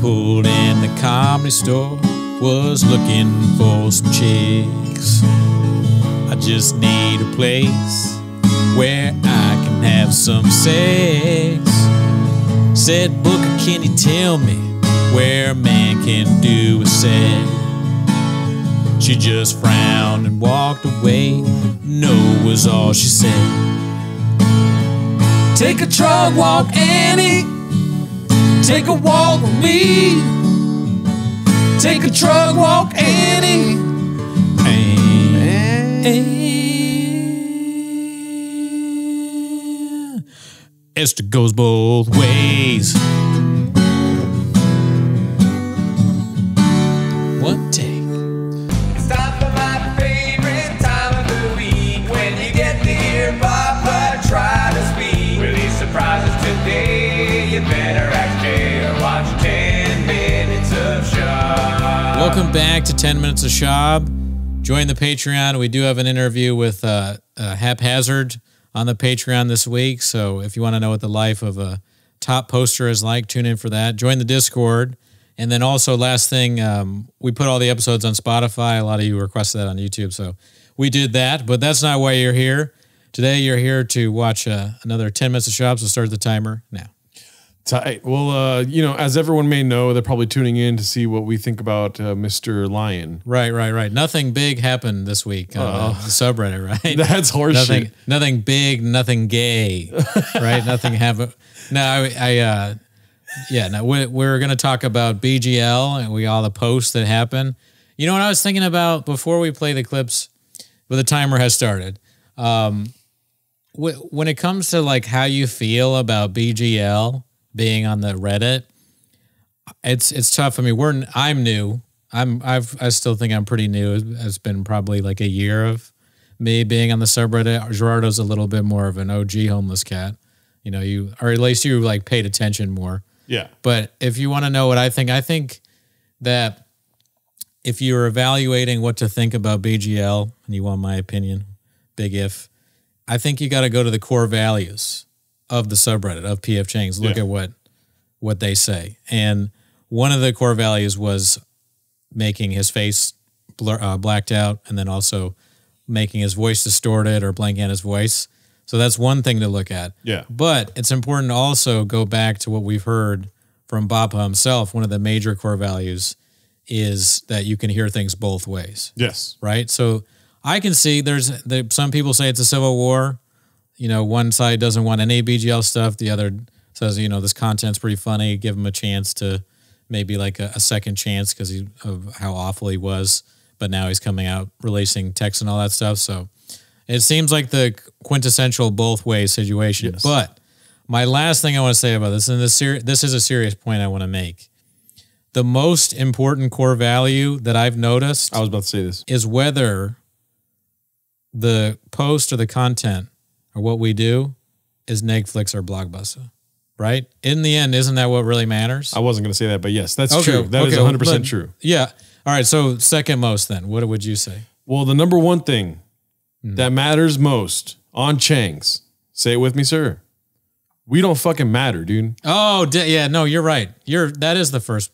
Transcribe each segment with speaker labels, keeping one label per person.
Speaker 1: pulled in the comedy store, was looking for some chicks. I just need a place where I can have some sex. Said Booker, can you tell me where a man can do a set? She just frowned and walked away. No was all she said. Take a truck walk, Annie. Take a walk with me. Take a truck walk, Annie. Esther goes both ways. Welcome back to 10 Minutes of Schaub. Join the Patreon. We do have an interview with uh, uh, Haphazard on the Patreon this week. So if you want to know what the life of a top poster is like, tune in for that. Join the Discord. And then also, last thing, um, we put all the episodes on Spotify. A lot of you requested that on YouTube. So we did that. But that's not why you're here. Today, you're here to watch uh, another 10 Minutes of Schaub. So start the timer now.
Speaker 2: Tight. Well, uh, you know, as everyone may know, they're probably tuning in to see what we think about uh, Mr. Lion.
Speaker 1: Right, right, right. Nothing big happened this week on the subreddit, right?
Speaker 2: That's horseshit.
Speaker 1: nothing, nothing big, nothing gay, right? nothing happened. No, I, I uh, yeah, no, we, we're going to talk about BGL and we all the posts that happened. You know what I was thinking about before we play the clips, but the timer has started. Um, when it comes to like how you feel about BGL being on the Reddit, it's it's tough. I mean, we're I'm new. I'm I've I still think I'm pretty new. It's been probably like a year of me being on the subreddit. Gerardo's a little bit more of an OG homeless cat. You know, you or at least you like paid attention more.
Speaker 2: Yeah.
Speaker 1: But if you want to know what I think, I think that if you're evaluating what to think about BGL and you want my opinion, big if, I think you got to go to the core values of the subreddit of PF Chang's. Look
Speaker 2: Yeah.
Speaker 1: at what what they say. And one of the core values was making his face blur, uh, blacked out and then also making his voice distorted or blanking out his voice. So that's one thing to look at.
Speaker 2: Yeah.
Speaker 1: But it's important to also go back to what we've heard from Bappa himself. One of the major core values is that you can hear things both ways,
Speaker 2: Yes.
Speaker 1: right? So I can see there's there, some people say it's a civil war. You know, one side doesn't want any BGL stuff. The other says, you know, this content's pretty funny. Give him a chance to maybe like a, a second chance because of how awful he was. But now he's coming out releasing text and all that stuff. So it seems like the quintessential both ways situation.
Speaker 2: Yes.
Speaker 1: But my last thing I want to say about this, and this ser- this is a serious point I want to make. The most important core value that I've noticed
Speaker 2: I was about to say this.
Speaker 1: is whether the post or the content or what we do is Netflix or Blockbuster, right? In the end, isn't that what really matters?
Speaker 2: I wasn't going to say that, but yes, that's
Speaker 1: Okay,
Speaker 2: true. That is
Speaker 1: okay,
Speaker 2: 100%
Speaker 1: but-
Speaker 2: true.
Speaker 1: Yeah. All right. So second most then, what would you say?
Speaker 2: Well, the number one thing
Speaker 1: Hmm.
Speaker 2: that matters most on Chang's, say it with me, sir. We don't fucking matter, dude.
Speaker 1: Oh, yeah. No, you're right. You're that is the first.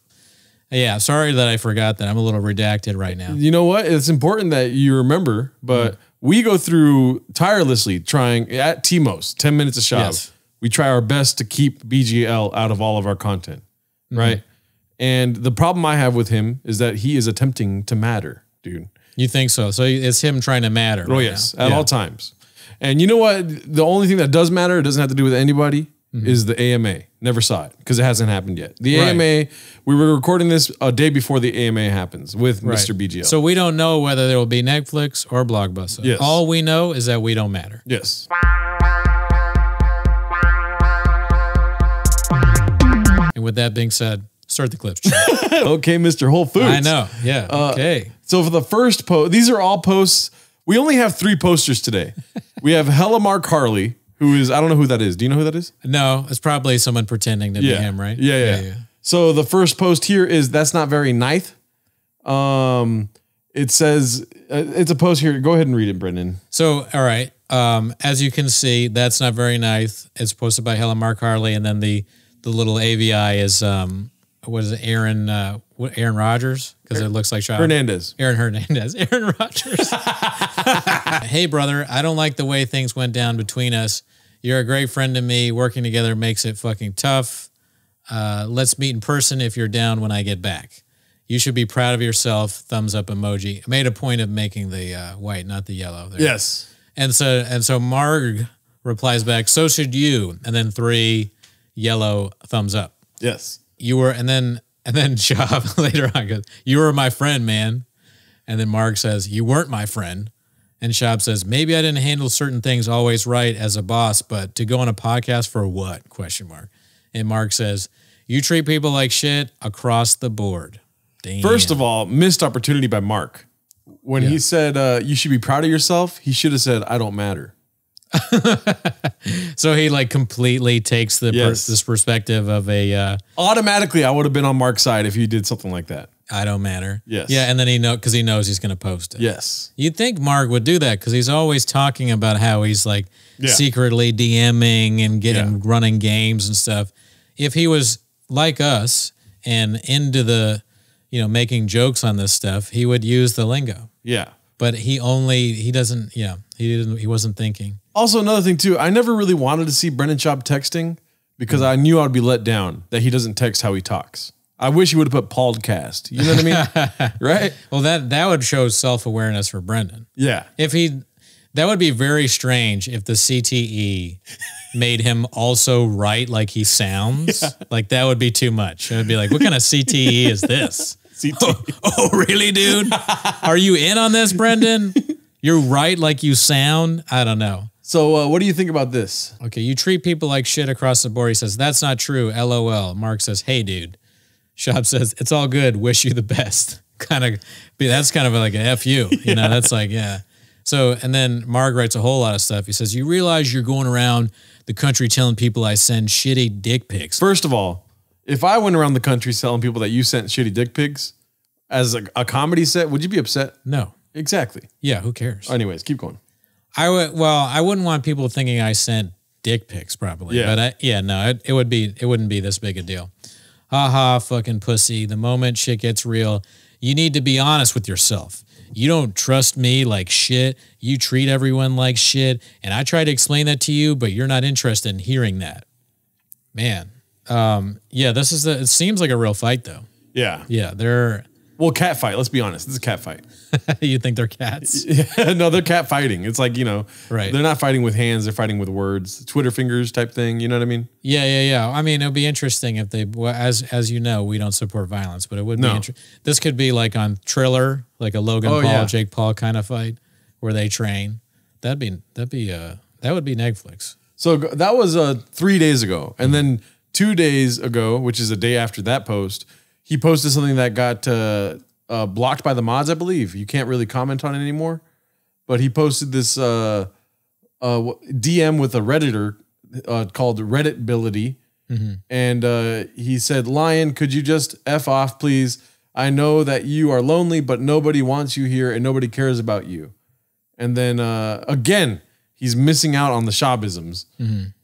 Speaker 1: Yeah. Sorry that I forgot that. I'm a little redacted right now.
Speaker 2: You know what? It's important that you remember, but
Speaker 1: Hmm.
Speaker 2: We go through tirelessly trying at T-Most, 10 minutes a shop.
Speaker 1: Yes.
Speaker 2: We try our best to keep BGL out of all of our content,
Speaker 1: Mm-hmm.
Speaker 2: right? And the problem I have with him is that he is attempting to matter, dude.
Speaker 1: You think so? So it's him trying to matter.
Speaker 2: Oh
Speaker 1: right
Speaker 2: yes,
Speaker 1: now.
Speaker 2: at
Speaker 1: Yeah.
Speaker 2: all times. And you know what? The only thing that does matter, it doesn't have to do with anybody, is the AMA. Never saw it because it hasn't happened yet. The
Speaker 1: Mm-hmm. Right.
Speaker 2: AMA, we were recording this a day before the AMA happens with
Speaker 1: Right.
Speaker 2: Mr. BGL.
Speaker 1: So we don't know whether there will be Netflix or Blockbuster.
Speaker 2: Yes.
Speaker 1: All we know is that we don't matter.
Speaker 2: yes.
Speaker 1: And with that being said, start the clips.
Speaker 2: okay, Mr. Whole Foods.
Speaker 1: I know. Yeah.
Speaker 2: Uh,
Speaker 1: okay.
Speaker 2: So for the first post, these are all posts. We only have three posters today. we have Hella Mark Harley, who is I don't know who that is. Do you know who that is?
Speaker 1: No, it's probably someone pretending to be him, right?
Speaker 2: Yeah, yeah. So the first post here is that's not very nice. Um, it says uh, it's a post here. Go ahead and read it, Brendan.
Speaker 1: So, all right. Um, as you can see, that's not very nice. It's posted by Helen Mark Harley, and then the the little AVI is um, was it Aaron uh, what, Aaron Rodgers because it looks like Schaub.
Speaker 2: Hernandez.
Speaker 1: Aaron Hernandez. Aaron Rodgers. hey, brother, I don't like the way things went down between us. You're a great friend to me. Working together makes it fucking tough. Uh, let's meet in person if you're down when I get back. You should be proud of yourself. Thumbs up emoji. I made a point of making the uh, white, not the yellow. There.
Speaker 2: Yes.
Speaker 1: And so and so Mark replies back, so should you. And then three yellow thumbs up.
Speaker 2: Yes.
Speaker 1: You were and then and then Schaub later on goes, You were my friend, man. And then Mark says, You weren't my friend. And Schaub says, Maybe I didn't handle certain things always right as a boss, but to go on a podcast for what? Question mark. And Mark says, You treat people like shit across the board. Damn.
Speaker 2: First of all, missed opportunity by Mark. When he said uh, you should be proud of yourself, he should have said, I don't matter.
Speaker 1: so he like completely takes the per- this perspective of a uh,
Speaker 2: Automatically, I would have been on Mark's side if you did something like that.
Speaker 1: I don't matter.
Speaker 2: Yes.
Speaker 1: Yeah, and then he know because he knows he's going to post it.
Speaker 2: Yes.
Speaker 1: You'd think Mark would do that because he's always talking about how he's like
Speaker 2: Yeah.
Speaker 1: secretly DMing and getting
Speaker 2: Yeah.
Speaker 1: running games and stuff. If he was like us and into the, you know, making jokes on this stuff, he would use the lingo.
Speaker 2: Yeah.
Speaker 1: But he only he doesn't. Yeah, he didn't. He wasn't thinking.
Speaker 2: Also, another thing too, I never really wanted to see Brendan Schaub texting because I knew I'd be let down that he doesn't text how he talks. I wish he would have put podcast. You know what I mean? right?
Speaker 1: Well, that that would show self awareness for Brendan.
Speaker 2: Yeah.
Speaker 1: If he, that would be very strange if the CTE made him also write like he sounds. Like that would be too much. It would be like, what kind of CTE is this?
Speaker 2: CT.
Speaker 1: Oh, oh, really, dude? Are you in on this, Brendan? You're right like you sound. I don't know.
Speaker 2: So, uh, what do you think about this?
Speaker 1: Okay, you treat people like shit across the board. He says, that's not true. LOL. Mark says, hey, dude. Schaub says, it's all good. Wish you the best. Kind of, be that's kind of like a F you. You know, that's like, yeah. So, and then Mark writes a whole lot of stuff. He says, you realize you're going around the country telling people I send shitty dick pics.
Speaker 2: First of all, if I went around the country telling people that you sent shitty dick pics as a, a comedy set, would you be upset?
Speaker 1: No.
Speaker 2: Exactly.
Speaker 1: Yeah, who cares?
Speaker 2: Anyways, keep going.
Speaker 1: I would, well, I wouldn't want people thinking I sent dick pics probably.
Speaker 2: Yeah.
Speaker 1: But I, yeah, no, it, it would be, it wouldn't be this big a deal. Ha ha, fucking pussy. The moment shit gets real, you need to be honest with yourself. You don't trust me like shit. You treat everyone like shit. And I try to explain that to you, but you're not interested in hearing that. Man. Um, yeah, this is the, it seems like a real fight though.
Speaker 2: Yeah.
Speaker 1: Yeah, they're,
Speaker 2: Well, cat fight. Let's be honest. This is a cat fight.
Speaker 1: you think they're cats?
Speaker 2: no, they're cat fighting. It's like, you know,
Speaker 1: Right.
Speaker 2: they're not fighting with hands, they're fighting with words, Twitter fingers type thing. You know what I mean?
Speaker 1: Yeah, yeah, yeah. I mean, it would be interesting if they, well, as as you know, we don't support violence, but it would be interesting. This could be like on Triller, like a Logan
Speaker 2: Oh,
Speaker 1: Paul,
Speaker 2: yeah.
Speaker 1: Jake Paul kind of fight where they train. That'd be that'd be uh that would be Netflix.
Speaker 2: So that was uh, three days ago. And then two days ago, which is a day after that post, he posted something that got uh, uh, blocked by the mods, I believe. You can't really comment on it anymore. But he posted this uh, uh, DM with a Redditor uh, called Redditability. And uh, he said, Lion, could you just F off, please? I know that you are lonely, but nobody wants you here and nobody cares about you. And then uh, again, he's missing out on the Schaubisms.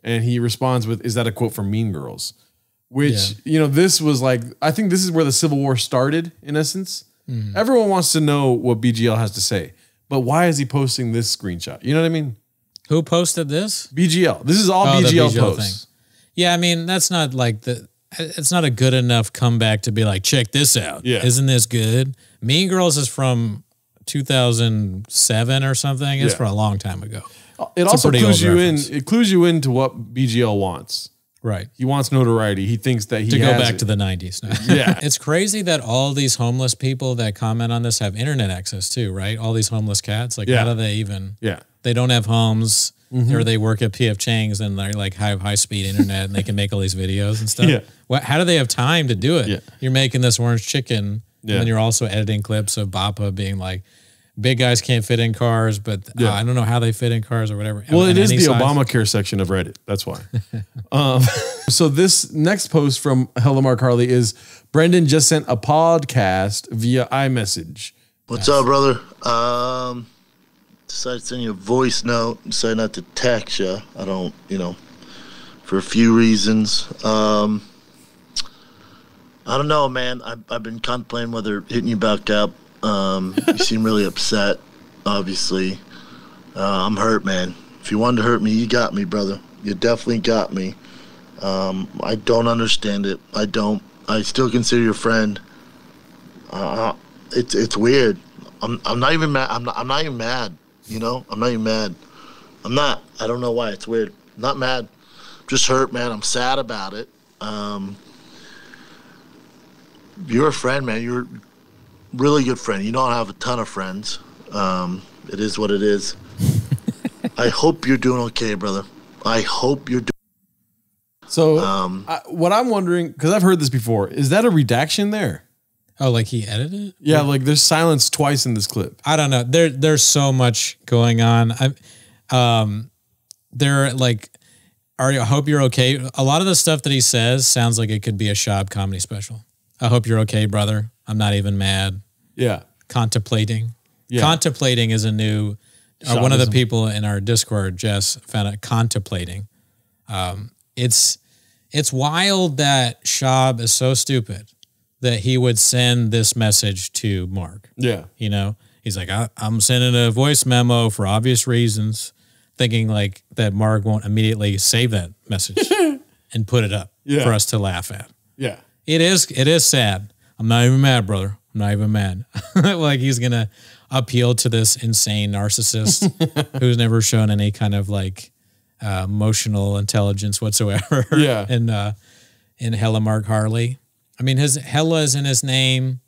Speaker 2: And he responds with, Is that a quote from Mean Girls? Which,
Speaker 1: Yeah.
Speaker 2: you know, this was like, I think this is where the Civil War started, in essence. Mm. Everyone wants to know what BGL has to say. But why is he posting this screenshot? You know what I mean?
Speaker 1: Who posted this?
Speaker 2: BGL. This is all
Speaker 1: Oh,
Speaker 2: BGL,
Speaker 1: BGL
Speaker 2: posts.
Speaker 1: Yeah, I mean that's not like the. It's not a good enough comeback to be like, check this out.
Speaker 2: Yeah.
Speaker 1: isn't this good? Mean Girls is from 2007 or something. It's
Speaker 2: Yeah.
Speaker 1: from a long time ago.
Speaker 2: It
Speaker 1: a
Speaker 2: also clues you
Speaker 1: reference.
Speaker 2: in. It clues you into what BGL wants.
Speaker 1: Right.
Speaker 2: He wants notoriety. He thinks that he
Speaker 1: to go back
Speaker 2: it.
Speaker 1: to the 90s now.
Speaker 2: Yeah.
Speaker 1: it's crazy that all these homeless people that comment on this have internet access too, right? All these homeless cats. Like,
Speaker 2: Yeah.
Speaker 1: how do they even,
Speaker 2: yeah.
Speaker 1: they don't have homes
Speaker 2: Mm-hmm.
Speaker 1: or they work at PF Chang's and they're like have high speed internet and they can make all these videos and stuff.
Speaker 2: Yeah.
Speaker 1: What, how do they have time to do it?
Speaker 2: Yeah.
Speaker 1: You're making this orange chicken
Speaker 2: Yeah.
Speaker 1: and then you're also editing clips of Bappa being like, big guys can't fit in cars, but uh,
Speaker 2: Yeah.
Speaker 1: I don't know how they fit in cars or whatever.
Speaker 2: Well, it
Speaker 1: In
Speaker 2: is the
Speaker 1: size.
Speaker 2: Obamacare section of Reddit. That's why. um, so this next post from Hello Mark Harley is Brendan just sent a podcast via iMessage.
Speaker 3: What's up, brother? Um, decided to send you a voice note. Decided not to text you. I don't, you know, for a few reasons. Um,
Speaker 4: I don't know, man. I've, I've been contemplating whether hitting you back up. Um, you seem really upset, obviously. Uh, I'm hurt, man. If you wanted to hurt me, you got me, brother. You definitely got me. Um, I don't understand it. I don't. I still consider you a friend. Uh, it's it's weird. I'm I'm not even mad. I'm not, I'm not even mad. You know, I'm not even mad. I'm not. I don't know why. It's weird. not mad. Just hurt, man. I'm sad about it. Um, you're a friend, man. You're really good friend. You don't have a ton of friends. Um, it is what it is. I hope you're doing okay, brother. I hope you're doing.
Speaker 2: So
Speaker 4: Um,
Speaker 2: I, what I'm wondering, because I've heard this before, is that a redaction there?
Speaker 1: Oh, like he edited it?
Speaker 2: Yeah, like there's silence twice in this clip.
Speaker 1: I don't know. There, there's so much going on. I, um, there like, are you? I hope you're okay. A lot of the stuff that he says sounds like it could be a Schaub comedy special. I hope you're okay, brother. I'm not even mad.
Speaker 2: Yeah.
Speaker 1: Contemplating.
Speaker 2: Yeah.
Speaker 1: Contemplating is a new. Uh, one of the people in our Discord, Jess, found it. Contemplating. Um, it's it's wild that Schaub is so stupid that he would send this message to Mark.
Speaker 2: Yeah.
Speaker 1: You know, he's like, I, I'm sending a voice memo for obvious reasons, thinking like that Mark won't immediately save that message and put it up
Speaker 2: Yeah.
Speaker 1: for us to laugh at.
Speaker 2: Yeah.
Speaker 1: It is, it is sad. I'm not even mad, brother. I'm not even mad. like he's gonna appeal to this insane narcissist who's never shown any kind of like uh, emotional intelligence whatsoever.
Speaker 2: Yeah.
Speaker 1: in uh, in Hella Mark Harley. I mean, his Hella is in his name.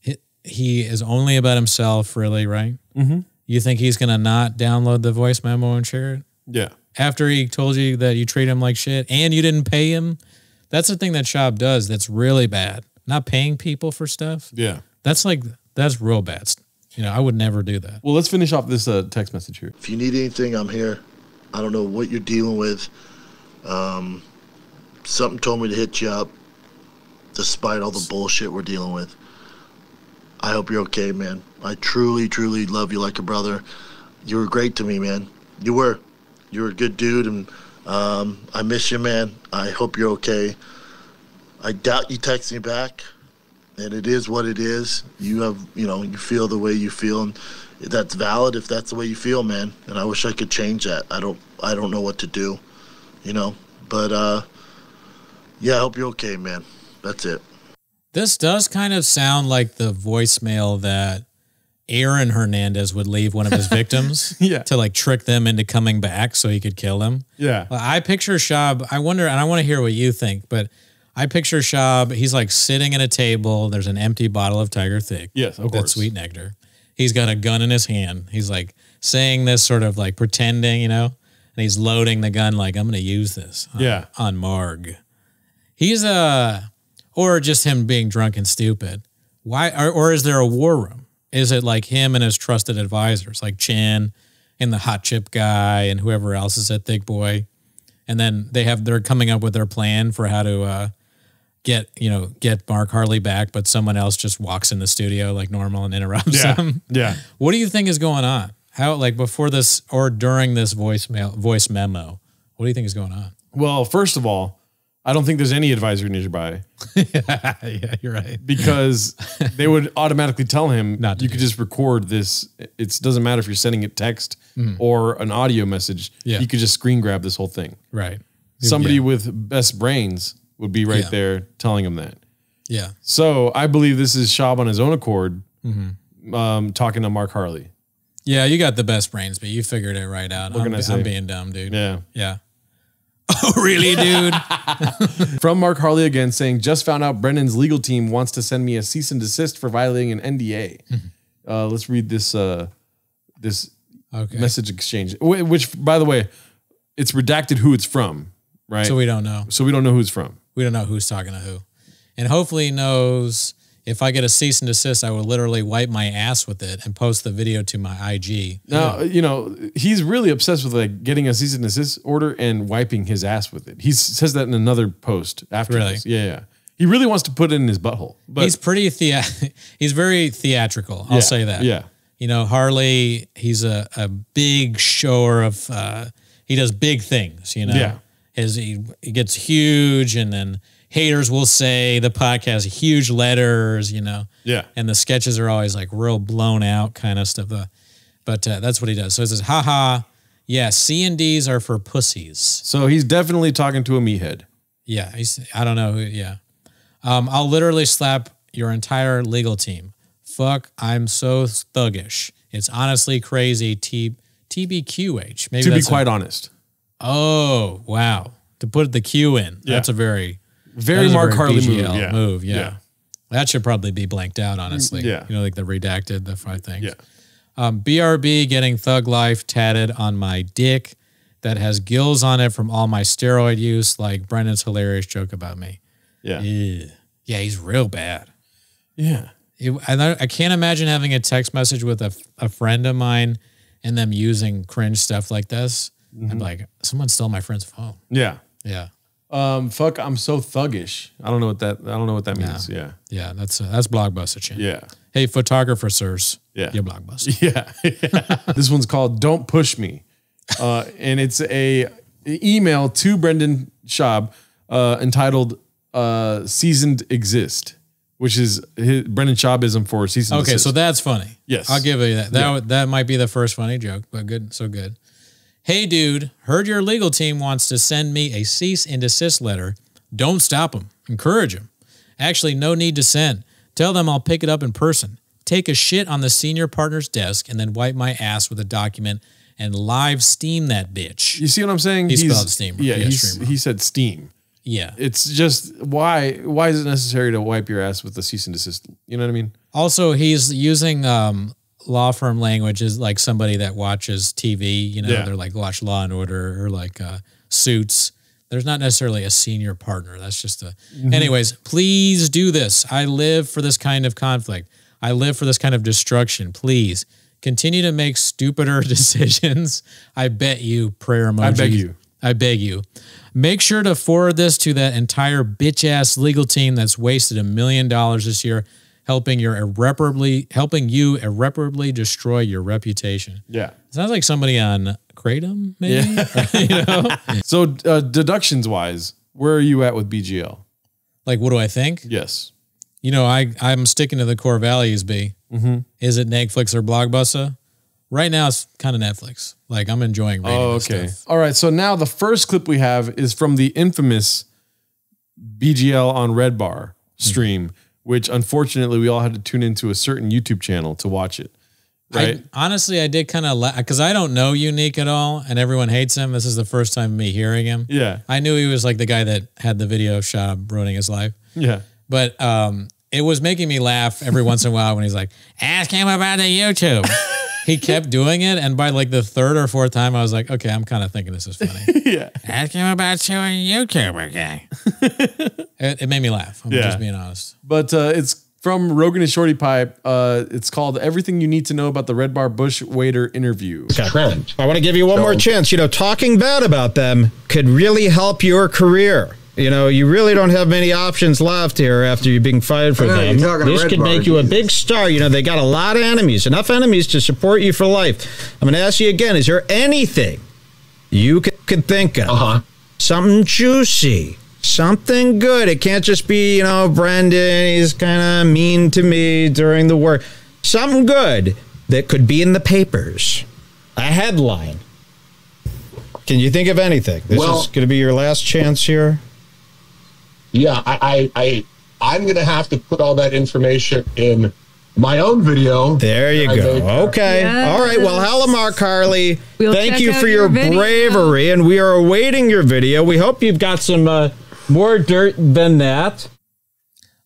Speaker 1: He, he is only about himself, really, right? Mm-hmm. You think he's gonna not download the voice memo and share it
Speaker 2: Yeah.
Speaker 1: after he told you that you treat him like shit and you didn't pay him? That's the thing that Schaub does. That's really bad. Not paying people for stuff.
Speaker 2: Yeah.
Speaker 1: That's like that's real bad. You know, I would never do that.
Speaker 2: Well, let's finish off this uh, text message here.
Speaker 4: If you need anything, I'm here. I don't know what you're dealing with. Um, something told me to hit you up, despite all the bullshit we're dealing with. I hope you're okay, man. I truly, truly love you like a brother. You were great to me, man. You were. You were a good dude, and um, I miss you, man. I hope you're okay. I doubt you text me back, and it is what it is. You have, you know, you feel the way you feel, and that's valid if that's the way you feel, man. And I wish I could change that. I don't, I don't know what to do, you know. But uh, yeah, I hope you're okay, man. That's it.
Speaker 1: This does kind of sound like the voicemail that Aaron Hernandez would leave one of his victims
Speaker 2: Yeah.
Speaker 1: to like trick them into coming back so he could kill them.
Speaker 2: Yeah.
Speaker 1: I picture Schaub. I wonder, and I want to hear what you think, but I picture Schaub. He's like sitting at a table. There's an empty bottle of Tiger Thick.
Speaker 2: Yes, of
Speaker 1: that
Speaker 2: course.
Speaker 1: sweet nectar. He's got a gun in his hand. He's like saying this, sort of like pretending, you know, and he's loading the gun like I'm going to use this. On,
Speaker 2: Yeah.
Speaker 1: on Mark. He's a, or just him being drunk and stupid. Why? Or, or is there a war room? Is it like him and his trusted advisors, like Chin and the hot chip guy and whoever else is at Thick Boy? and then they have they're coming up with their plan for how to uh, get you know get Mark Harley back, but someone else just walks in the studio like normal and interrupts
Speaker 2: Yeah.
Speaker 1: them.
Speaker 2: Yeah.
Speaker 1: What do you think is going on? How like before this or during this voicemail voice memo? What do you think is going on?
Speaker 2: Well, first of all, I don't think there's any advisor nearby
Speaker 1: yeah, you're right.
Speaker 2: because they would automatically tell him
Speaker 1: Not
Speaker 2: you could just record this. It doesn't matter if you're sending it text mm. or an audio message.
Speaker 1: Yeah.
Speaker 2: You could just screen grab this whole thing.
Speaker 1: Right.
Speaker 2: Somebody
Speaker 1: Yeah.
Speaker 2: with best brains would be right
Speaker 1: Yeah.
Speaker 2: there telling him that.
Speaker 1: Yeah.
Speaker 2: So I believe this is Schaub on his own accord,
Speaker 1: Mm-hmm.
Speaker 2: um, talking to Mark Harley.
Speaker 1: Yeah, you got the best brains, but you figured it right out.
Speaker 2: What
Speaker 1: I'm,
Speaker 2: can I
Speaker 1: I'm being dumb, dude.
Speaker 2: Yeah.
Speaker 1: Yeah. Oh, really, dude?
Speaker 2: From Mark Harley again, saying, just found out Brendan's legal team wants to send me a cease and desist for violating an NDA.
Speaker 1: Mm-hmm.
Speaker 2: Uh, let's read this uh, this
Speaker 1: Okay.
Speaker 2: message exchange, which, by the way, it's redacted who it's from, right?
Speaker 1: So we don't know.
Speaker 2: so we don't know who it's from.
Speaker 1: We don't know who's talking to who. And hopefully he knows if I get a cease and desist, I will literally wipe my ass with it and post the video to my IG.
Speaker 2: Now, you know, he's really obsessed with like getting a cease and desist order and wiping his ass with it. He says that in another post after
Speaker 1: Really?
Speaker 2: this. Yeah, yeah. He really wants to put it in his butthole. But
Speaker 1: he's pretty thea- he's very theatrical. I'll
Speaker 2: yeah,
Speaker 1: say that.
Speaker 2: Yeah.
Speaker 1: You know, Harley, he's a, a big shower of uh he does big things, you know.
Speaker 2: Yeah.
Speaker 1: His he, he gets huge and then haters will say the podcast huge letters, you know.
Speaker 2: Yeah.
Speaker 1: And the sketches are always like real blown out kind of stuff. Uh, But uh, that's what he does. So it says, haha, yeah, C and D's are for pussies.
Speaker 2: So he's definitely talking to a me meathead.
Speaker 1: Yeah, he's, I don't know who. Yeah, um, I'll literally slap your entire legal team. Fuck, I'm so thuggish. It's honestly crazy. T TBQH. Maybe
Speaker 2: To be
Speaker 1: that's a-
Speaker 2: quite honest,
Speaker 1: oh wow, to put the Q in.
Speaker 2: Yeah.
Speaker 1: That's a very
Speaker 2: very
Speaker 1: that is a
Speaker 2: Mark
Speaker 1: very
Speaker 2: Harley move. Yeah.
Speaker 1: move. Yeah.
Speaker 2: Yeah.
Speaker 1: that should probably be blanked out. Honestly,
Speaker 2: Yeah.
Speaker 1: you know, like the redacted, the five things.
Speaker 2: Yeah.
Speaker 1: Um, BRB getting Thug Life tatted on my dick that has gills on it from all my steroid use, like Brendan's hilarious joke about me.
Speaker 2: Yeah.
Speaker 1: Yeah, yeah, he's real bad.
Speaker 2: Yeah.
Speaker 1: It, I, I can't imagine having a text message with a, a friend of mine and them using cringe stuff like this.
Speaker 2: Mm-hmm.
Speaker 1: I'm like, someone stole my friend's phone.
Speaker 2: Yeah.
Speaker 1: Yeah,
Speaker 2: Um, fuck, I'm so thuggish. I don't know what that. I don't know what that means. Yeah.
Speaker 1: yeah, that's uh, that's blockbuster. Chin.
Speaker 2: Yeah.
Speaker 1: Hey, photographer sirs.
Speaker 2: Yeah.
Speaker 1: you blockbuster.
Speaker 2: Yeah. this one's called "Don't Push Me," uh, and it's a email to Brendan Schaub uh, entitled uh, "Seasoned Exist," which is his, Brendan Schaubism for season.
Speaker 1: Okay, so that's funny.
Speaker 2: Yes.
Speaker 1: I'll give you that. That
Speaker 2: Yeah.
Speaker 1: that might be the first funny joke, but good, so good. Hey, dude, heard your legal team wants to send me a cease and desist letter. Don't stop them. Encourage them. Actually, no need to send. Tell them I'll pick it up in person. Take a shit on the senior partner's desk and then wipe my ass with a document and live steam that bitch.
Speaker 2: you see what I'm saying?
Speaker 1: He spelled steam.
Speaker 2: Yeah,
Speaker 1: Yeah,
Speaker 2: he's, he said steam.
Speaker 1: Yeah.
Speaker 2: It's just why why is it necessary to wipe your ass with a cease and desist? You know what I mean?
Speaker 1: Also, he's using um, law firm language is like somebody that watches TV. You know,
Speaker 2: Yeah.
Speaker 1: they're like watch Law and Order or like uh, Suits. There's not necessarily a senior partner. That's just a.
Speaker 2: Mm-hmm.
Speaker 1: Anyways, please do this. I live for this kind of conflict. I live for this kind of destruction. Please continue to make stupider decisions. I bet you. Prayer emoji.
Speaker 2: I beg you.
Speaker 1: I beg you. Make sure to forward this to that entire bitch ass legal team that's wasted a million dollars this year helping your irreparably helping you irreparably destroy your reputation.
Speaker 2: Yeah.
Speaker 1: Sounds like somebody on Kratom, maybe. you know?
Speaker 2: So uh, deductions wise, where are you at with BGL?
Speaker 1: Like, what do I think?
Speaker 2: Yes.
Speaker 1: You know, I I'm sticking to the core values. B.
Speaker 2: Mm-hmm.
Speaker 1: Is it Netflix or Blockbuster? Right now, it's kind of Netflix. Like, I'm enjoying reading
Speaker 2: Oh, okay. All right. So now the first clip we have is from the infamous BGL on Red Bar stream, which unfortunately we all had to tune into a certain YouTube channel to watch it. Right.
Speaker 1: I, honestly, I did kind of because I don't know Unique at all, and everyone hates him. This is the first time me hearing him.
Speaker 2: yeah.
Speaker 1: I knew he was like the guy that had the video shop ruining his life.
Speaker 2: Yeah.
Speaker 1: But um, it was making me laugh every once in a while when he's like, ask him about the YouTube. he kept doing it. And by like the third or fourth time, I was like, okay, I'm kind of thinking this is funny.
Speaker 2: Yeah.
Speaker 1: ask him about doing YouTube again. it, it made me laugh. I'm
Speaker 2: Yeah.
Speaker 1: just being honest.
Speaker 2: But uh, it's from Rogan and Shorty Pipe. Uh, it's called Everything You Need to Know About the Red Bar Bush Waiter Interview.
Speaker 5: trend. I want to give you one more chance. You know, talking bad about them could really help your career. You know, you really don't have many options left here after you're being fired for them.
Speaker 6: you're talking to
Speaker 5: This could make you a big star. You know, they got a lot of enemies, enough enemies to support you for life. I'm going to ask you again: Is there anything you could, could think of?
Speaker 6: Uh-huh.
Speaker 5: Something juicy, something good. It can't just be, you know, Brendan. He's kind of mean to me during the work. Something good that could be in the papers. A headline. Can you think of anything? This
Speaker 6: Well-
Speaker 5: is going to be your last chance here.
Speaker 6: Yeah, I, I, I I'm gonna have to put all that information in my own video.
Speaker 5: There you go. Okay.
Speaker 7: Yes.
Speaker 5: All right. Well, hello, Mark Harley.
Speaker 7: We'll
Speaker 5: Thank you for
Speaker 7: your
Speaker 5: your, bravery, and we are awaiting your video. We hope you've got some uh, more dirt than that.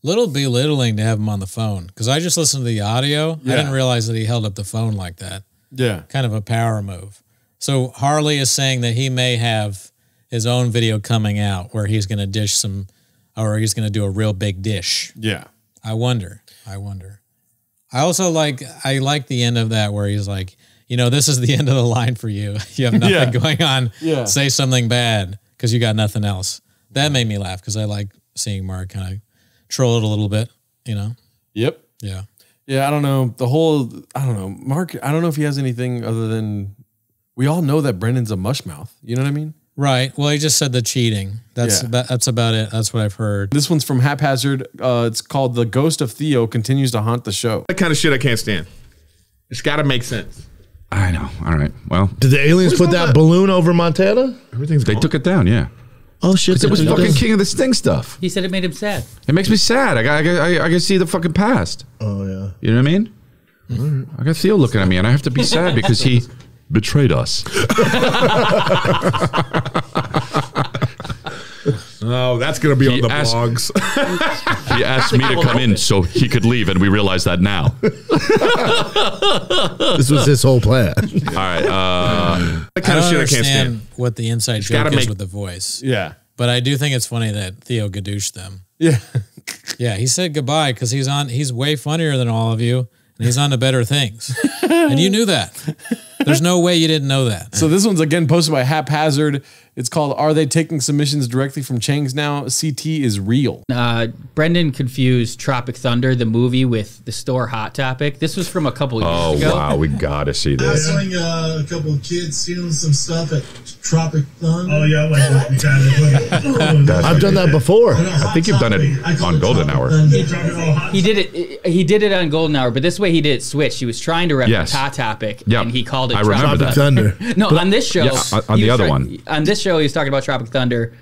Speaker 1: Little belittling to have him on the phone because I just listened to the audio. I didn't realize that he held up the phone like that.
Speaker 2: Yeah.
Speaker 1: kind of a power move. So Harley is saying that he may have his own video coming out where he's going to dish some, or he's going to do a real big dish.
Speaker 2: Yeah.
Speaker 1: I wonder. I wonder. I also like. I like the end of that where he's like, you know, this is the end of the line for you. You have nothing
Speaker 2: Yeah.
Speaker 1: going on.
Speaker 2: Yeah.
Speaker 1: Say something bad because you got nothing else. That made me laugh because I like seeing Mark kind of troll it a little bit. You know.
Speaker 2: Yep.
Speaker 1: Yeah.
Speaker 2: Yeah, I don't know. The whole I don't know. Mark, I don't know if he has anything other than we all know that Brendan's a mush mouth. You know what I mean?
Speaker 1: Right. Well, he just said the cheating. That's
Speaker 2: Yeah.
Speaker 1: about, that's about it. That's what I've heard.
Speaker 2: This one's from Haphazard. Uh, it's called "The Ghost of Theo Continues to Haunt the Show."
Speaker 7: That kind of shit I can't stand. It's got to make sense.
Speaker 8: I know. All right. Well,
Speaker 4: Did the aliens put that
Speaker 7: that-
Speaker 4: balloon over Montana?
Speaker 7: Everything's
Speaker 8: they
Speaker 7: gone.
Speaker 8: took it down. Yeah.
Speaker 4: Oh shit!
Speaker 8: It was fucking
Speaker 4: they-
Speaker 8: King of the Sting stuff.
Speaker 9: He said it made him sad.
Speaker 8: It makes me sad. I got, I I, I can see the fucking past.
Speaker 4: Oh yeah.
Speaker 8: You know what I mean? I got Theo looking at me, and I have to be sad because he betrayed us.
Speaker 7: Oh, that's gonna be
Speaker 8: He
Speaker 7: on the
Speaker 8: asked-
Speaker 7: blogs.
Speaker 8: He asked me to come in so he could leave, and we realize that now.
Speaker 4: This was his whole plan.
Speaker 8: All right. Uh,
Speaker 7: that
Speaker 1: I
Speaker 7: kind of
Speaker 1: don't
Speaker 7: shit I can't
Speaker 1: understand what the inside joke
Speaker 7: gotta
Speaker 1: is
Speaker 7: make-
Speaker 1: with the voice.
Speaker 2: Yeah,
Speaker 1: But I do think it's funny that Theo gadooshed them.
Speaker 2: yeah.
Speaker 1: Yeah, he said goodbye because he's on. He's way funnier than all of you, and he's on to better things. and you knew that. There's no way you didn't know that.
Speaker 2: So this one's again posted by Haphazard. It's called "Are they taking submissions directly from Chang's now?" CT is real.
Speaker 9: Uh, Brendan confused Tropic Thunder, the movie, with the store Hot Topic. This was from a couple years
Speaker 8: oh
Speaker 9: ago.
Speaker 8: wow, we gotta see
Speaker 10: I was seeing uh, a couple of kids stealing some stuff at Tropic Thunder.
Speaker 11: Oh yeah, like what we kind of
Speaker 8: That's
Speaker 4: I've done that before.
Speaker 8: I think you've done it on Golden Hour.
Speaker 9: He did it. He did it on Golden Hour, but this way he did it switched. He was trying to rep
Speaker 8: Yes.
Speaker 9: Hot Topic,
Speaker 8: Yep.
Speaker 9: and he called it.
Speaker 8: I remember
Speaker 9: Tropic
Speaker 8: that.
Speaker 4: Thunder.
Speaker 9: No, on this show,
Speaker 8: Yeah, on- on the other
Speaker 9: try-
Speaker 8: one.
Speaker 9: On this show, he was talking about Tropic Thunder.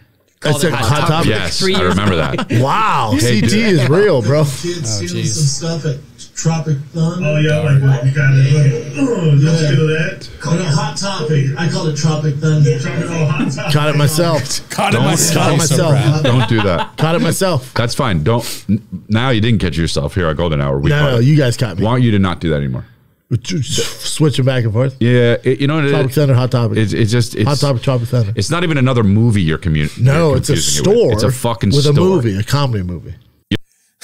Speaker 4: I
Speaker 9: called
Speaker 4: said
Speaker 9: it
Speaker 4: Hot Topic.
Speaker 8: Yes,
Speaker 9: Three
Speaker 8: I remember that.
Speaker 4: Wow,
Speaker 8: Hey,
Speaker 4: CT is real, bro.
Speaker 10: Oh, Kids stealing
Speaker 1: jeez.
Speaker 10: some stuff at Tropic Thunder.
Speaker 11: Oh yeah, like what we kind of oh, don't feel that.
Speaker 10: Called it Hot Topic. I call it Tropic Thunder.
Speaker 11: Tropical hot topic.
Speaker 4: Caught it myself.
Speaker 2: Caught it myself.
Speaker 4: Caught it myself.
Speaker 8: Don't do that.
Speaker 4: Caught it myself.
Speaker 8: That's fine. Don't. n- Now you didn't catch yourself here at Golden Hour. We
Speaker 4: No, no, you guys caught me.
Speaker 8: want you to not do that anymore.
Speaker 4: Switching back and forth.
Speaker 8: Yeah, it, you know what it
Speaker 4: Tropic
Speaker 8: is?
Speaker 4: Thunder, Hot Topic.
Speaker 8: It's, it's just it's,
Speaker 4: Hot Topic, Tropic Thunder.
Speaker 8: It's not even another movie you're communicating.
Speaker 4: No, it's a store.
Speaker 8: It's a fucking
Speaker 4: with
Speaker 8: store.
Speaker 4: a movie, a comedy movie.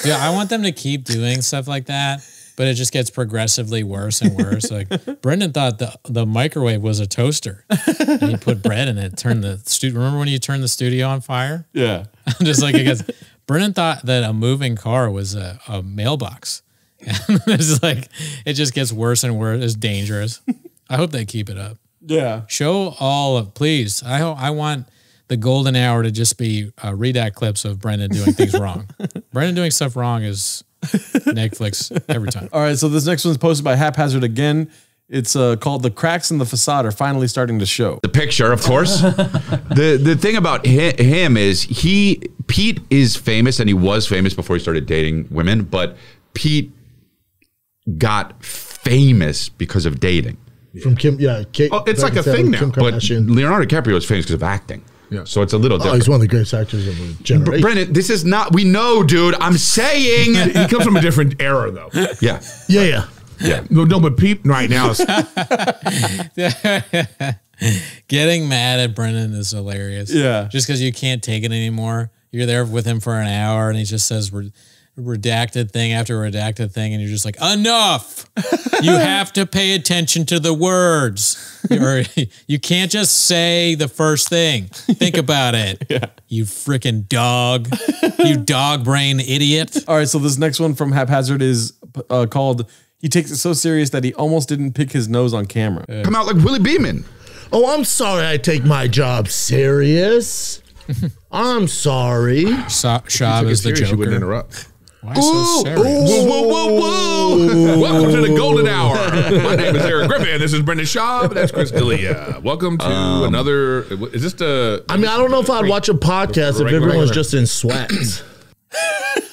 Speaker 1: Yeah, I want them to keep doing stuff like that, but it just gets progressively worse and worse. Like Brendan thought the the microwave was a toaster, and he put bread in it. Turned the studio. Remember when you turned the studio on fire?
Speaker 2: Yeah.
Speaker 1: just like it gets. Brendan thought that a moving car was a, a mailbox. And it's like it just gets worse and worse. It's dangerous. I hope they keep it up.
Speaker 2: Yeah.
Speaker 1: Show all of please. I hope I want the golden hour to just be uh, redact clips of Brendan doing things wrong. Brendan doing stuff wrong is Netflix every time.
Speaker 2: All right. So this next one's posted by Haphazard again. It's uh, called "The Cracks in the Facade Are Finally Starting to Show."
Speaker 8: The picture, of course. the the thing about hi- him is he Pete is famous and he was famous before he started dating women, but Pete got famous because of dating.
Speaker 4: From Kim, yeah. Kate,
Speaker 7: Oh, it's like a thing now,
Speaker 8: But Leonardo DiCaprio is famous because of acting.
Speaker 7: Yeah.
Speaker 8: So it's a little
Speaker 4: Oh,
Speaker 8: different.
Speaker 4: he's one of the greatest actors of the
Speaker 8: But
Speaker 4: generation.
Speaker 8: Brennan, this is not. We know, dude. I'm saying.
Speaker 7: He comes from a different era though.
Speaker 8: yeah.
Speaker 4: yeah, yeah.
Speaker 8: Yeah.
Speaker 7: No, no, but Pete right now is
Speaker 1: Getting mad at Brendan is hilarious.
Speaker 2: Yeah.
Speaker 1: Just because you can't take it anymore. You're there with him for an hour and he just says re- redacted thing after redacted thing, and you're just like, enough. you have to pay attention to the words. Or you can't just say the first thing. Think about it. Yeah. You freaking dog. you dog brain idiot.
Speaker 2: All right. So this next one from Haphazard is uh, called "He Takes It So Serious That He Almost Didn't Pick His Nose on Camera."
Speaker 8: Come out like Willie Beamen.
Speaker 4: Oh, I'm sorry I take my job serious. I'm sorry.
Speaker 1: So- Schaub is the
Speaker 7: serious, you wouldn't
Speaker 1: Joker.
Speaker 7: interrupt.
Speaker 1: Why so serious?
Speaker 7: Whoa, whoa, whoa, whoa! Welcome to the Golden Hour. My name is Eric Griffin. This is Brendan Schaub. That's Chris D'Elia. Welcome to um, another. Is this the?
Speaker 4: I mean, I don't know if I'd watch a podcast if
Speaker 7: Regular-
Speaker 4: everyone was just in sweats.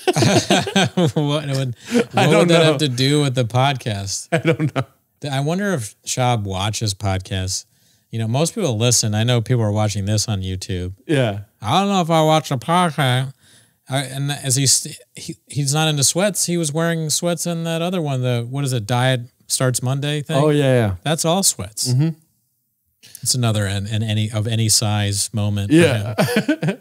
Speaker 1: what would, what
Speaker 2: don't
Speaker 1: would that
Speaker 2: know.
Speaker 1: have to do with the podcast?
Speaker 2: I don't know.
Speaker 1: I wonder if Schaub watches podcasts. You know, most people listen. I know people are watching this on YouTube.
Speaker 2: Yeah.
Speaker 1: I don't know if I watch a podcast. I, and as he's he, he's not into sweats, he was wearing sweats in that other one. The what is it? Diet starts Monday thing.
Speaker 2: Oh yeah. Yeah.
Speaker 1: that's all sweats. It's another and, and any of any size moment.
Speaker 2: Yeah.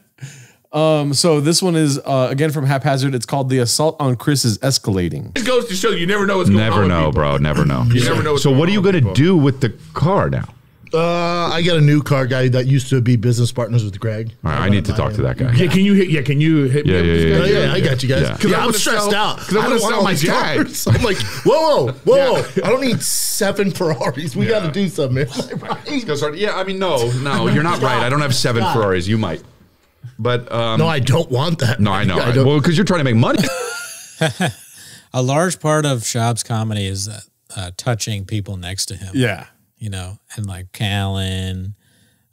Speaker 2: Um. So this one is uh, again from Haphazard. It's called "The Assault on Chris is Escalating."
Speaker 7: This goes to show you never know what's going on.
Speaker 8: Never know,
Speaker 7: people.
Speaker 8: bro. Never know.
Speaker 7: You never know what's
Speaker 8: So
Speaker 7: going
Speaker 8: what are you gonna do with the car now?
Speaker 4: Uh, I got a new car guy that used to be business partners with Greg.
Speaker 8: All right, I need to talk to that guy.
Speaker 7: Yeah, can you hit? Yeah, can you hit?
Speaker 8: Yeah,
Speaker 7: me up
Speaker 8: yeah,
Speaker 7: with
Speaker 8: yeah.
Speaker 4: Oh, yeah, I got you guys.
Speaker 8: Yeah.
Speaker 4: 'Cause
Speaker 7: I
Speaker 4: I'm stressed
Speaker 7: sell-
Speaker 4: out.
Speaker 7: 'cause I wanna sell my Jag.
Speaker 4: cars. I'm like, whoa, whoa, whoa, whoa. I don't need seven Ferraris. We got to do something. man.
Speaker 8: Let's go start- Yeah, I mean, no, no, you're not right. I don't have seven
Speaker 4: God.
Speaker 8: Ferraris. You might, but um,
Speaker 4: no, I don't want that.
Speaker 8: no, I know.
Speaker 4: I
Speaker 8: well, because you're trying to make money.
Speaker 1: A large part of Schaub's comedy is uh, uh, touching people next to him.
Speaker 2: Yeah.
Speaker 1: You know, and like Callen,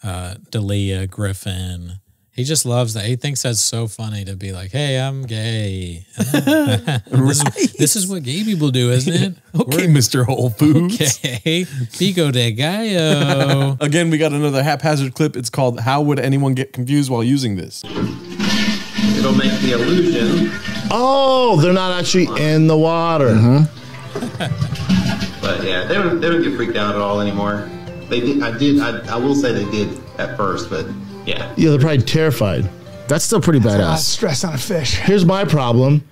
Speaker 1: uh, D'Elia, Griffin. He just loves that. He thinks that's so funny to be like, "Hey, I'm gay." this, is, this is what gay people do, isn't it?
Speaker 2: Okay, Mr. Whole Foods.
Speaker 1: Okay, Pico de Gallo.
Speaker 2: Again, we got another haphazard clip. It's called "How Would Anyone Get Confused While Using This?"
Speaker 12: It'll make the illusion,
Speaker 4: Oh, they're not actually in the water.
Speaker 12: But yeah, they don't they don't get freaked out at all anymore. They did. I did. I, I will say they did at first, but yeah.
Speaker 4: Yeah, they're probably terrified. That's still pretty
Speaker 13: A lot of
Speaker 4: badass.
Speaker 13: stress on a fish.
Speaker 4: Here's my problem.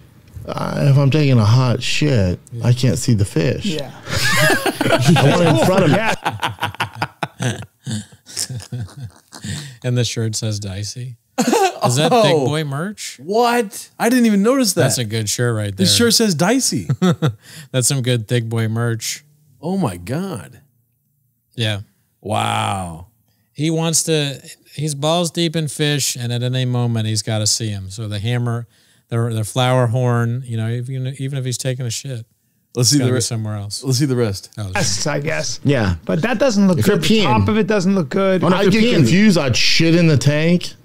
Speaker 4: Uh, if I'm taking a hot shit, I can't see the fish.
Speaker 13: Yeah.
Speaker 4: I want it in front of me.
Speaker 1: and the shirt says Dicey. Is that Thick
Speaker 2: Oh.
Speaker 1: Boy merch?
Speaker 2: What? I didn't even notice that.
Speaker 1: That's a good shirt right there.
Speaker 2: This shirt says Dicey.
Speaker 1: That's some good Thick Boy merch.
Speaker 2: Oh my god!
Speaker 1: Yeah.
Speaker 2: Wow.
Speaker 1: He wants to. He's balls deep in fish, and at any moment he's got to see him. So the hammer, the the flower horn. You know, even even if he's taking a shit,
Speaker 2: Let's see the rest.
Speaker 1: somewhere else.
Speaker 2: Let's see the rest.
Speaker 13: Yes, I guess.
Speaker 4: Yeah.
Speaker 13: But that doesn't look
Speaker 4: If
Speaker 13: good.
Speaker 4: you're
Speaker 13: The top of it doesn't look good.
Speaker 4: When I get confused, I'd shit in the tank.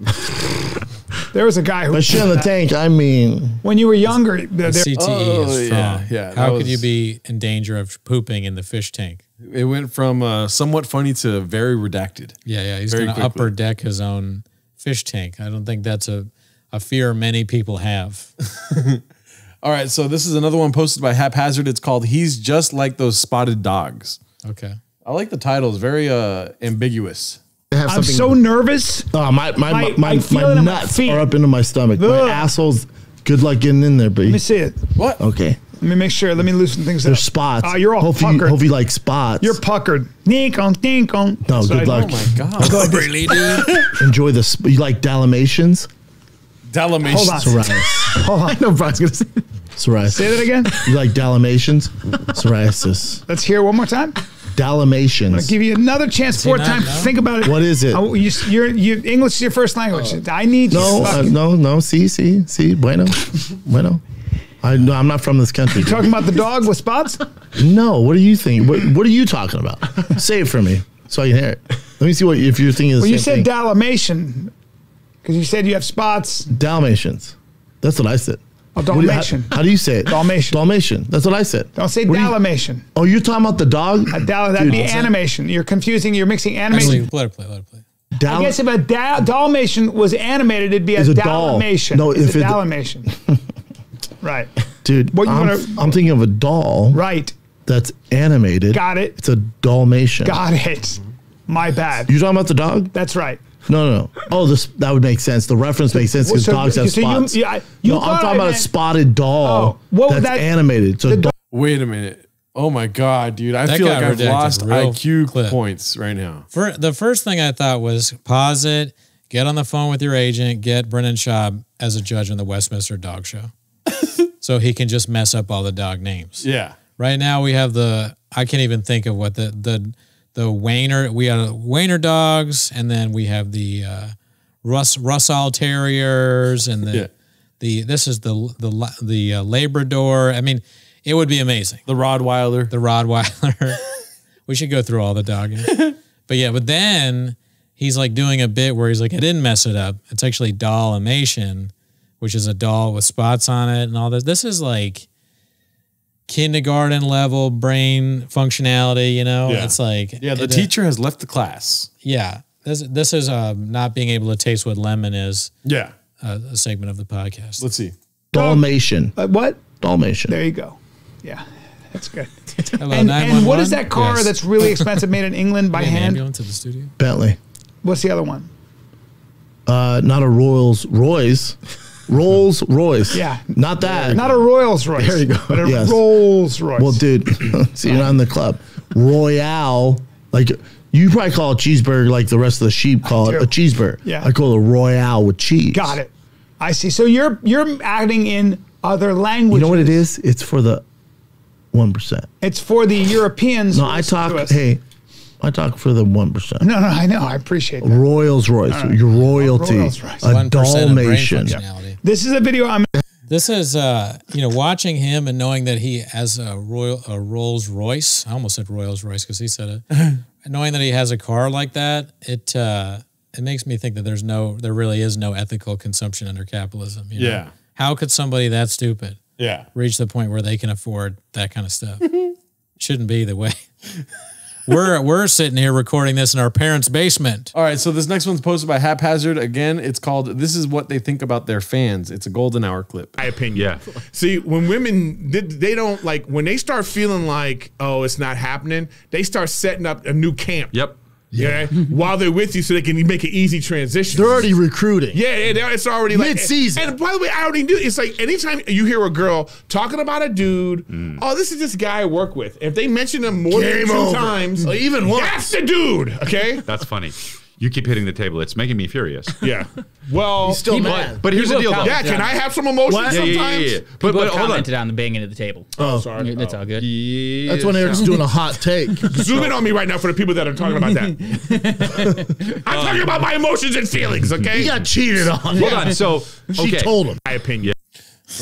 Speaker 13: There was a guy who
Speaker 4: By shit in the tank, I mean
Speaker 13: when you were younger.
Speaker 1: The
Speaker 13: there-
Speaker 1: CTE
Speaker 2: Oh,
Speaker 1: is
Speaker 2: yeah,
Speaker 1: strong.
Speaker 2: yeah, that
Speaker 1: How could
Speaker 2: was-
Speaker 1: you be in danger of pooping in the fish tank?
Speaker 2: It went from uh, somewhat funny to very redacted.
Speaker 1: Yeah, yeah. He's going to upper deck his own fish tank. I don't think that's a a fear many people have.
Speaker 2: All right, so this is another one posted by Haphazard. It's called "He's Just Like Those Spotted Dogs."
Speaker 1: Okay.
Speaker 2: I like the title. It's very uh, ambiguous.
Speaker 4: Have
Speaker 13: I'm
Speaker 4: something-
Speaker 13: so nervous.
Speaker 4: Oh, my my
Speaker 13: My-
Speaker 4: my, my,
Speaker 13: I'm feeling it in my
Speaker 4: nuts
Speaker 13: feet.
Speaker 4: are up into my stomach.
Speaker 13: Ugh.
Speaker 4: My asshole's good luck getting in there, but
Speaker 13: Let me see it.
Speaker 2: What?
Speaker 4: okay.
Speaker 13: Let me make sure. Let me loosen things
Speaker 4: There's
Speaker 13: up.
Speaker 4: spots.
Speaker 13: Oh, you're all
Speaker 4: hopefully, you,
Speaker 13: puckered.
Speaker 4: hopefully you like spots.
Speaker 13: You're puckered. Dink on, dink on.
Speaker 4: No,
Speaker 13: So
Speaker 4: good
Speaker 13: I-
Speaker 4: luck.
Speaker 2: Oh my god!
Speaker 13: Go like this.
Speaker 1: really, dude?
Speaker 4: Enjoy this. You like Dalmatians?
Speaker 2: Dalmatians.
Speaker 13: Hold on.
Speaker 4: Psoriasis.
Speaker 13: Hold on.
Speaker 4: I know Brian's gonna say psoriasis.
Speaker 13: Say that again.
Speaker 4: You like Dalmatians? Psoriasis.
Speaker 13: Let's hear it one more time.
Speaker 4: Dalmatians.
Speaker 13: I'll give you another chance.
Speaker 1: he
Speaker 13: Four
Speaker 1: not
Speaker 13: times. Think about it.
Speaker 4: What is it?
Speaker 13: Oh, you, you're, you, English is your first language. I need
Speaker 4: no,
Speaker 13: you.
Speaker 4: uh, no, no. See, see, see. Bueno, bueno. I no, I'm not from this country.
Speaker 13: You Talking about the dog with spots?
Speaker 4: No, what do you think? What What are you talking about? Say it for me so I can hear it. Let me see what if you're thinking of the
Speaker 13: Well, you said
Speaker 4: thing.
Speaker 13: Dalmatian because you said you have spots.
Speaker 4: Dalmatians. That's what I said.
Speaker 13: Oh,
Speaker 4: What
Speaker 13: Dalmatian.
Speaker 4: how, how do you say it?
Speaker 13: Dalmatian.
Speaker 4: Dalmatian. That's what I said.
Speaker 13: Don't say
Speaker 4: What do you-
Speaker 13: Dalmatian.
Speaker 4: Oh, you're talking about the dog?
Speaker 13: A Dal- that'd
Speaker 4: Dude,
Speaker 13: be
Speaker 4: what's that?
Speaker 13: animation. You're confusing. You're mixing animation.
Speaker 1: Actually, let it play. Let it play.
Speaker 4: Dal-
Speaker 13: I guess if a Dal- Dalmatian was animated, it'd be a,
Speaker 4: It's a doll.
Speaker 13: Dalmatian.
Speaker 4: No,
Speaker 13: it's
Speaker 4: if
Speaker 13: a
Speaker 4: it-
Speaker 13: Dalmatian. right.
Speaker 4: dude,
Speaker 13: What you
Speaker 4: I'm,
Speaker 13: wanna-
Speaker 4: I'm thinking of a doll
Speaker 13: Right.
Speaker 4: that's animated.
Speaker 13: Got it.
Speaker 4: It's a Dalmatian.
Speaker 13: Got it. My bad.
Speaker 4: You talking about the dog?
Speaker 13: That's right.
Speaker 4: No, no, no. Oh, this that would make sense. The reference makes sense because
Speaker 13: So-
Speaker 4: dogs have
Speaker 13: so you-
Speaker 4: spots.
Speaker 13: yeah, you
Speaker 4: no, I'm talking
Speaker 13: I
Speaker 4: about a spotted doll
Speaker 13: Oh, what
Speaker 4: that's
Speaker 13: that-
Speaker 4: animated. So
Speaker 13: the
Speaker 4: dog-
Speaker 2: Wait a minute. Oh my god, dude! I
Speaker 1: That
Speaker 2: feel like I've lost IQ
Speaker 1: quick.
Speaker 2: points right now.
Speaker 1: For the first thing I thought was pause it, get on the phone with your agent, get Brendan Schaub as a judge on the Westminster Dog Show, so he can just mess up all the dog names.
Speaker 2: Yeah.
Speaker 1: Right now we have the I can't even think of what the the the Wayner we have Wayner dogs, and then we have the uh, Russ Russell Terriers, and the
Speaker 2: Yeah.
Speaker 1: the this is the the the uh, Labrador. I mean, it would be amazing.
Speaker 2: The Rodweiler.
Speaker 1: The Rodweiler. we should go through all the dog names. but yeah, but then he's like doing a bit where he's like, I didn't mess it up. It's actually Dalmatian, which is a doll with spots on it and all this. This is like kindergarten level brain functionality, you know?
Speaker 2: Yeah.
Speaker 1: It's like
Speaker 2: Yeah, the
Speaker 1: it-
Speaker 2: teacher has left the class.
Speaker 1: Yeah. This this is uh, not being able to taste what lemon is.
Speaker 2: Yeah.
Speaker 1: Uh, a segment of the podcast.
Speaker 2: Let's see.
Speaker 4: Dalmatian.
Speaker 13: Uh, what?
Speaker 4: Dalmatian.
Speaker 13: There you go. Yeah, that's good.
Speaker 1: Hello,
Speaker 13: and, and what is that car
Speaker 1: Yes.
Speaker 13: that's really expensive made in England by hand?
Speaker 1: ambulance to the studio.
Speaker 4: Bentley.
Speaker 13: What's the other one?
Speaker 4: Uh, not a Royals Royce. Rolls Royce.
Speaker 13: Yeah.
Speaker 4: Not that.
Speaker 13: Not a Rolls Royce.
Speaker 4: There you go.
Speaker 13: But a
Speaker 4: Yes.
Speaker 13: Rolls Royce.
Speaker 4: Well, dude, see, you're not in the club. Royale, like You probably call a cheeseburger like the rest of the sheep call it
Speaker 13: do.
Speaker 4: a cheeseburger.
Speaker 13: Yeah.
Speaker 4: I call it a royale with cheese.
Speaker 13: Got it. I see. So you're you're adding in other languages.
Speaker 4: You know what it is? It's for the one percent.
Speaker 13: It's for the Europeans.
Speaker 4: No, I talk. Hey, I talk for the one percent.
Speaker 13: No, no, I know. I appreciate that.
Speaker 4: Royals Royce,
Speaker 13: All right.
Speaker 4: your royalty,
Speaker 13: Rolls Royce.
Speaker 4: a
Speaker 1: 1% of brain
Speaker 4: Dalmatian.
Speaker 13: This is a video I'm.
Speaker 1: This is, uh, you know, watching him and knowing that he has a Royal a Rolls Royce. I almost said Royals Royce because he said it. knowing that he has a car like that, it uh, it makes me think that there's no, there really is no ethical consumption under capitalism. you know?
Speaker 2: Yeah.
Speaker 1: How could somebody that stupid
Speaker 2: Yeah.
Speaker 1: reach the point where they can afford that kind of stuff? Shouldn't be the way. we're we're sitting here recording this in our parents' basement.
Speaker 2: All right, so this next one's posted by Haphazard. Again, it's called "This is what they think about their fans." It's a golden hour clip.
Speaker 14: My opinion.
Speaker 8: Yeah.
Speaker 14: See, when women they, they don't like when they start feeling like oh it's not happening, they start setting up a new camp.
Speaker 8: Yep.
Speaker 14: Yeah. while they're with you, so they can make an easy transition.
Speaker 4: They're already recruiting.
Speaker 14: Yeah, yeah, it's already like
Speaker 4: Mid-season.
Speaker 14: And by the way, I already do. It's like anytime you hear a girl talking about a dude,
Speaker 8: Mm.
Speaker 14: oh, this is this guy I work with. If they mention him more
Speaker 4: Game
Speaker 14: than two
Speaker 4: over.
Speaker 14: times,
Speaker 4: Or even once.
Speaker 14: that's the dude. Okay.
Speaker 8: That's funny. You keep hitting the table. It's making me furious.
Speaker 14: Yeah. Well,
Speaker 4: He's still
Speaker 9: People-
Speaker 4: mad.
Speaker 8: But here's the
Speaker 9: People
Speaker 8: deal, though.
Speaker 14: yeah. Can I have some emotions
Speaker 4: What?
Speaker 8: Yeah, yeah,
Speaker 14: sometimes?
Speaker 8: yeah, yeah. But,
Speaker 9: People
Speaker 8: but
Speaker 9: have
Speaker 8: hold on.
Speaker 9: commented on the banging of the table.
Speaker 14: Oh, sorry.
Speaker 9: That's all good.
Speaker 4: That's when Erik's doing a hot take.
Speaker 14: Zoom in on me right now for the people that are talking about that. I'm talking about my emotions and feelings, okay?
Speaker 4: He got cheated on.
Speaker 8: Hold on. So,
Speaker 4: She
Speaker 8: okay.
Speaker 4: told him.
Speaker 14: my opinion.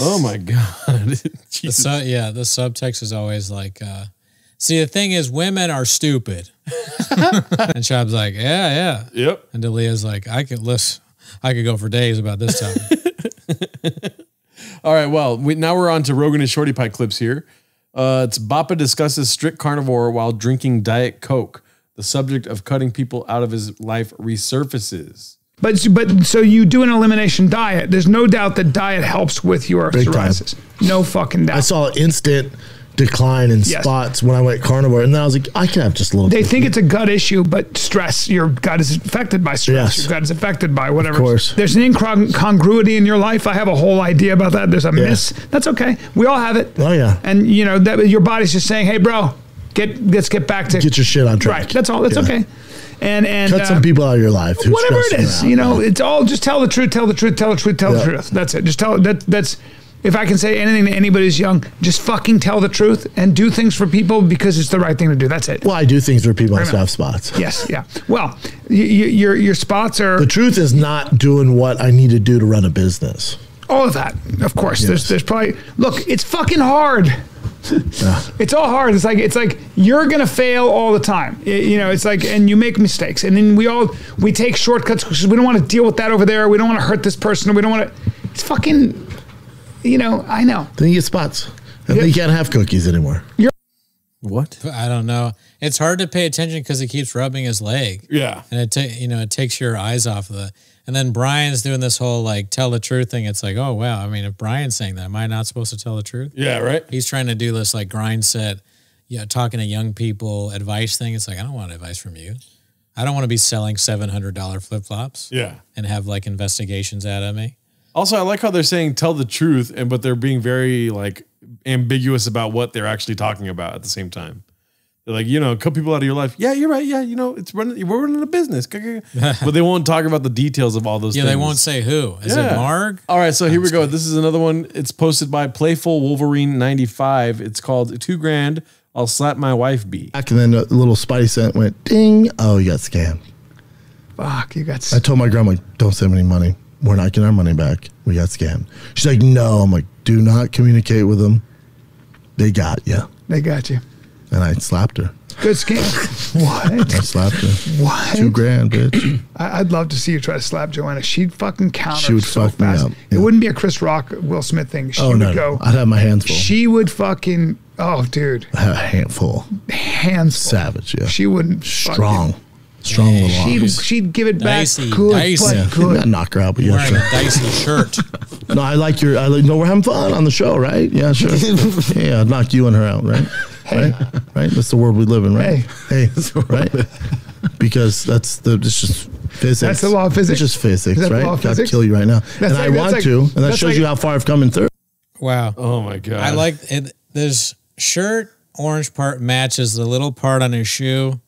Speaker 2: Oh my god!
Speaker 1: The
Speaker 2: Jesus.
Speaker 1: su- yeah, the subtext is always like, uh, see, the thing is, women are stupid. and Schaub's like, yeah, yeah.
Speaker 2: Yep.
Speaker 1: And D'Elia's like, I could list, I could go for days about this topic.
Speaker 2: All right. Well, we, now we're on to Rogan and Shorty Pie clips here. Uh, it's Bappa discusses strict carnivore while drinking Diet Coke. The subject of cutting people out of his life resurfaces.
Speaker 13: But but so you do an elimination diet. There's no doubt that diet helps with your
Speaker 4: Big time.
Speaker 13: No fucking doubt.
Speaker 4: I saw an instant decline in
Speaker 13: Yes.
Speaker 4: spots when I went carnivore, and then I was like, I can have just a little.
Speaker 13: They think it's a gut issue, but stress. Your gut is affected by stress.
Speaker 4: Yes.
Speaker 13: Your gut is affected by whatever.
Speaker 4: Of course.
Speaker 13: There's an incongruity in your life. I have a whole idea about that. There's a miss. That's okay. We all have it.
Speaker 4: Oh yeah.
Speaker 13: And you know that your body's just saying, "Hey, bro, get let's get back to
Speaker 4: Get your shit on track.
Speaker 13: right." That's all. That's
Speaker 4: Yeah.
Speaker 13: okay. And and
Speaker 4: Cut
Speaker 13: uh,
Speaker 4: some people out of your life. who
Speaker 13: whatever it
Speaker 4: out,
Speaker 13: you know, it's all just tell the truth, tell the truth, tell the truth, tell
Speaker 4: Yeah.
Speaker 13: the truth. That's it. Just tell that. That's if I can say anything to anybody who's young, just fucking tell the truth and do things for people because it's the right thing to do. That's it.
Speaker 4: Well, I do things for people in
Speaker 13: Right on.
Speaker 4: soft spots.
Speaker 13: Yes, yeah. Well, your your spots are
Speaker 4: The truth is not doing what I need to do to run a business.
Speaker 13: all of that. Of course, there's
Speaker 4: Yes.
Speaker 13: there's probably look. It's fucking hard. It's all hard. It's like it's like you're gonna fail all the time. Y- You know, it's like and you make mistakes, and then we all we take shortcuts because we don't want to deal with that over there. We don't want to hurt this person. We don't want to. It's fucking. You know, I know.
Speaker 4: Then you get spots. And then you can't have cookies anymore.
Speaker 2: What?
Speaker 1: I don't know. It's hard to pay attention because he keeps rubbing his leg.
Speaker 2: Yeah.
Speaker 1: And it ta- you know it takes your eyes off of the. And then Brian's doing this whole like tell the truth thing. It's like, oh wow. I mean, if Brian's saying that, am I not supposed to tell the truth?
Speaker 2: Yeah. Right.
Speaker 1: He's trying to do this like grind set, yeah, talking to young people advice thing. It's like I don't want advice from you. I don't want to be selling seven hundred dollar flip flops.
Speaker 2: Yeah.
Speaker 1: And have like investigations out of me.
Speaker 2: Also, I like how they're saying tell the truth, and but they're being very like ambiguous about what they're actually talking about at the same time. They're like, you know, cut people out of your life. Yeah, you're right. Yeah, you know, it's running. We're running a business, but they won't talk about the details of all those.
Speaker 1: Yeah,
Speaker 2: things.
Speaker 1: they won't say who. Is it Marg?
Speaker 2: All right, so here we go. This is another one. It's posted by Playful Wolverine ninety five. It's called two grand. I'll slap my wife. B.
Speaker 4: Back and then a little spidey scent went ding. Oh, you got scammed.
Speaker 13: Fuck, you got.
Speaker 4: I told my grandma, don't send me any money. We're not getting our money back. We got scammed. She's like, no. I'm like, do not communicate with them. They got you.
Speaker 13: They got you.
Speaker 4: And I slapped her.
Speaker 13: Good scam. What?
Speaker 4: I slapped her.
Speaker 13: What?
Speaker 4: Two grand, bitch.
Speaker 13: I- I'd love to see you try to slap Joanna. She'd fucking counter.
Speaker 4: She would
Speaker 13: so
Speaker 4: fuck me
Speaker 13: fast.
Speaker 4: up,
Speaker 13: It wouldn't be a Chris Rock, Will Smith thing. She
Speaker 4: oh,
Speaker 13: would
Speaker 4: no, no.
Speaker 13: go.
Speaker 4: I'd have my hands full.
Speaker 13: She would fucking. Oh, dude,
Speaker 4: I have a handful.
Speaker 13: hands. full.
Speaker 4: Savage, yeah.
Speaker 13: She wouldn't. fucking-
Speaker 4: Strong. Strong little
Speaker 13: She'd,
Speaker 4: arms.
Speaker 13: she'd give it back
Speaker 1: Dicey,
Speaker 13: good,
Speaker 1: dicey.
Speaker 13: but good.
Speaker 4: Not knock her out, but yeah,
Speaker 1: Wearing
Speaker 4: sure.
Speaker 1: a dicey shirt.
Speaker 4: No, I like your. I like. No, we're having fun on the show, right? Yeah, sure. yeah, I'd knock you and her out, right? Right, right. That's the world we live in, right? Hey, right. Because that's the. It's just physics.
Speaker 13: That's the law of physics.
Speaker 4: It's just physics,
Speaker 13: Is that the
Speaker 4: right?
Speaker 13: law of
Speaker 4: Got to
Speaker 13: physics?
Speaker 4: kill you right now,
Speaker 13: That's
Speaker 4: and
Speaker 13: like-
Speaker 4: I
Speaker 13: that's
Speaker 4: want
Speaker 13: like-
Speaker 4: to, and that
Speaker 13: that's
Speaker 4: shows
Speaker 13: like-
Speaker 4: you how far I've come in third.
Speaker 1: Wow.
Speaker 2: Oh my god.
Speaker 1: I like it. This shirt orange part matches the little part on his shoe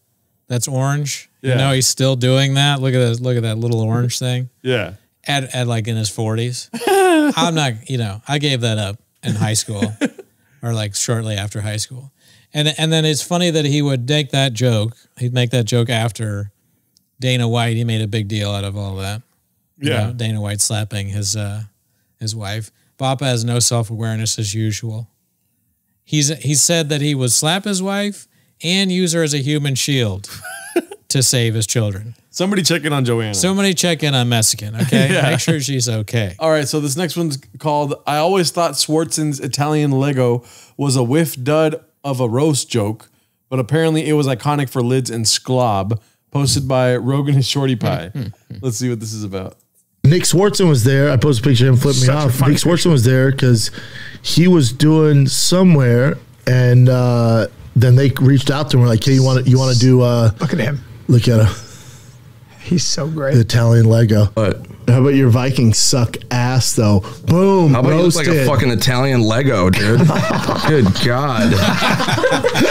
Speaker 1: That's orange.
Speaker 2: Yeah.
Speaker 1: You know, he's still doing that. Look at that. Look at that little orange thing.
Speaker 2: Yeah.
Speaker 1: At, at like in his forties. I'm not. You know, I gave that up in high school, or like shortly after high school. And and then it's funny that he would make that joke. He'd make that joke after Dana White. He made a big deal out of all that. You
Speaker 2: Yeah.
Speaker 1: know, Dana White slapping his uh his wife. Papa has no self awareness as usual. He's he said that he would slap his wife and use her as a human shield to save his children.
Speaker 2: Somebody check in on Joanna.
Speaker 1: Somebody check in on Mexican, okay?
Speaker 2: Yeah.
Speaker 1: Make sure she's okay.
Speaker 2: All right, so this next one's called I always thought Swardson's Italian Lego was a whiff dud of a roast joke, but apparently it was iconic for lids and sklob. Posted by Rogan and Shorty Pie. Let's see what this is about.
Speaker 4: Nick Swardson was there. I posted a picture of him flipped me
Speaker 2: Such a
Speaker 4: off. Nick Swardson was there because he was doing somewhere, and uh, then they reached out to him like, "Hey, you want to you want to do? Uh,
Speaker 13: Look at him.
Speaker 4: Look at him,
Speaker 13: He's so great.
Speaker 4: the Italian Lego." But how about your Vikings suck ass though? Boom.
Speaker 15: How about you look like a fucking Italian Lego, dude? Good God.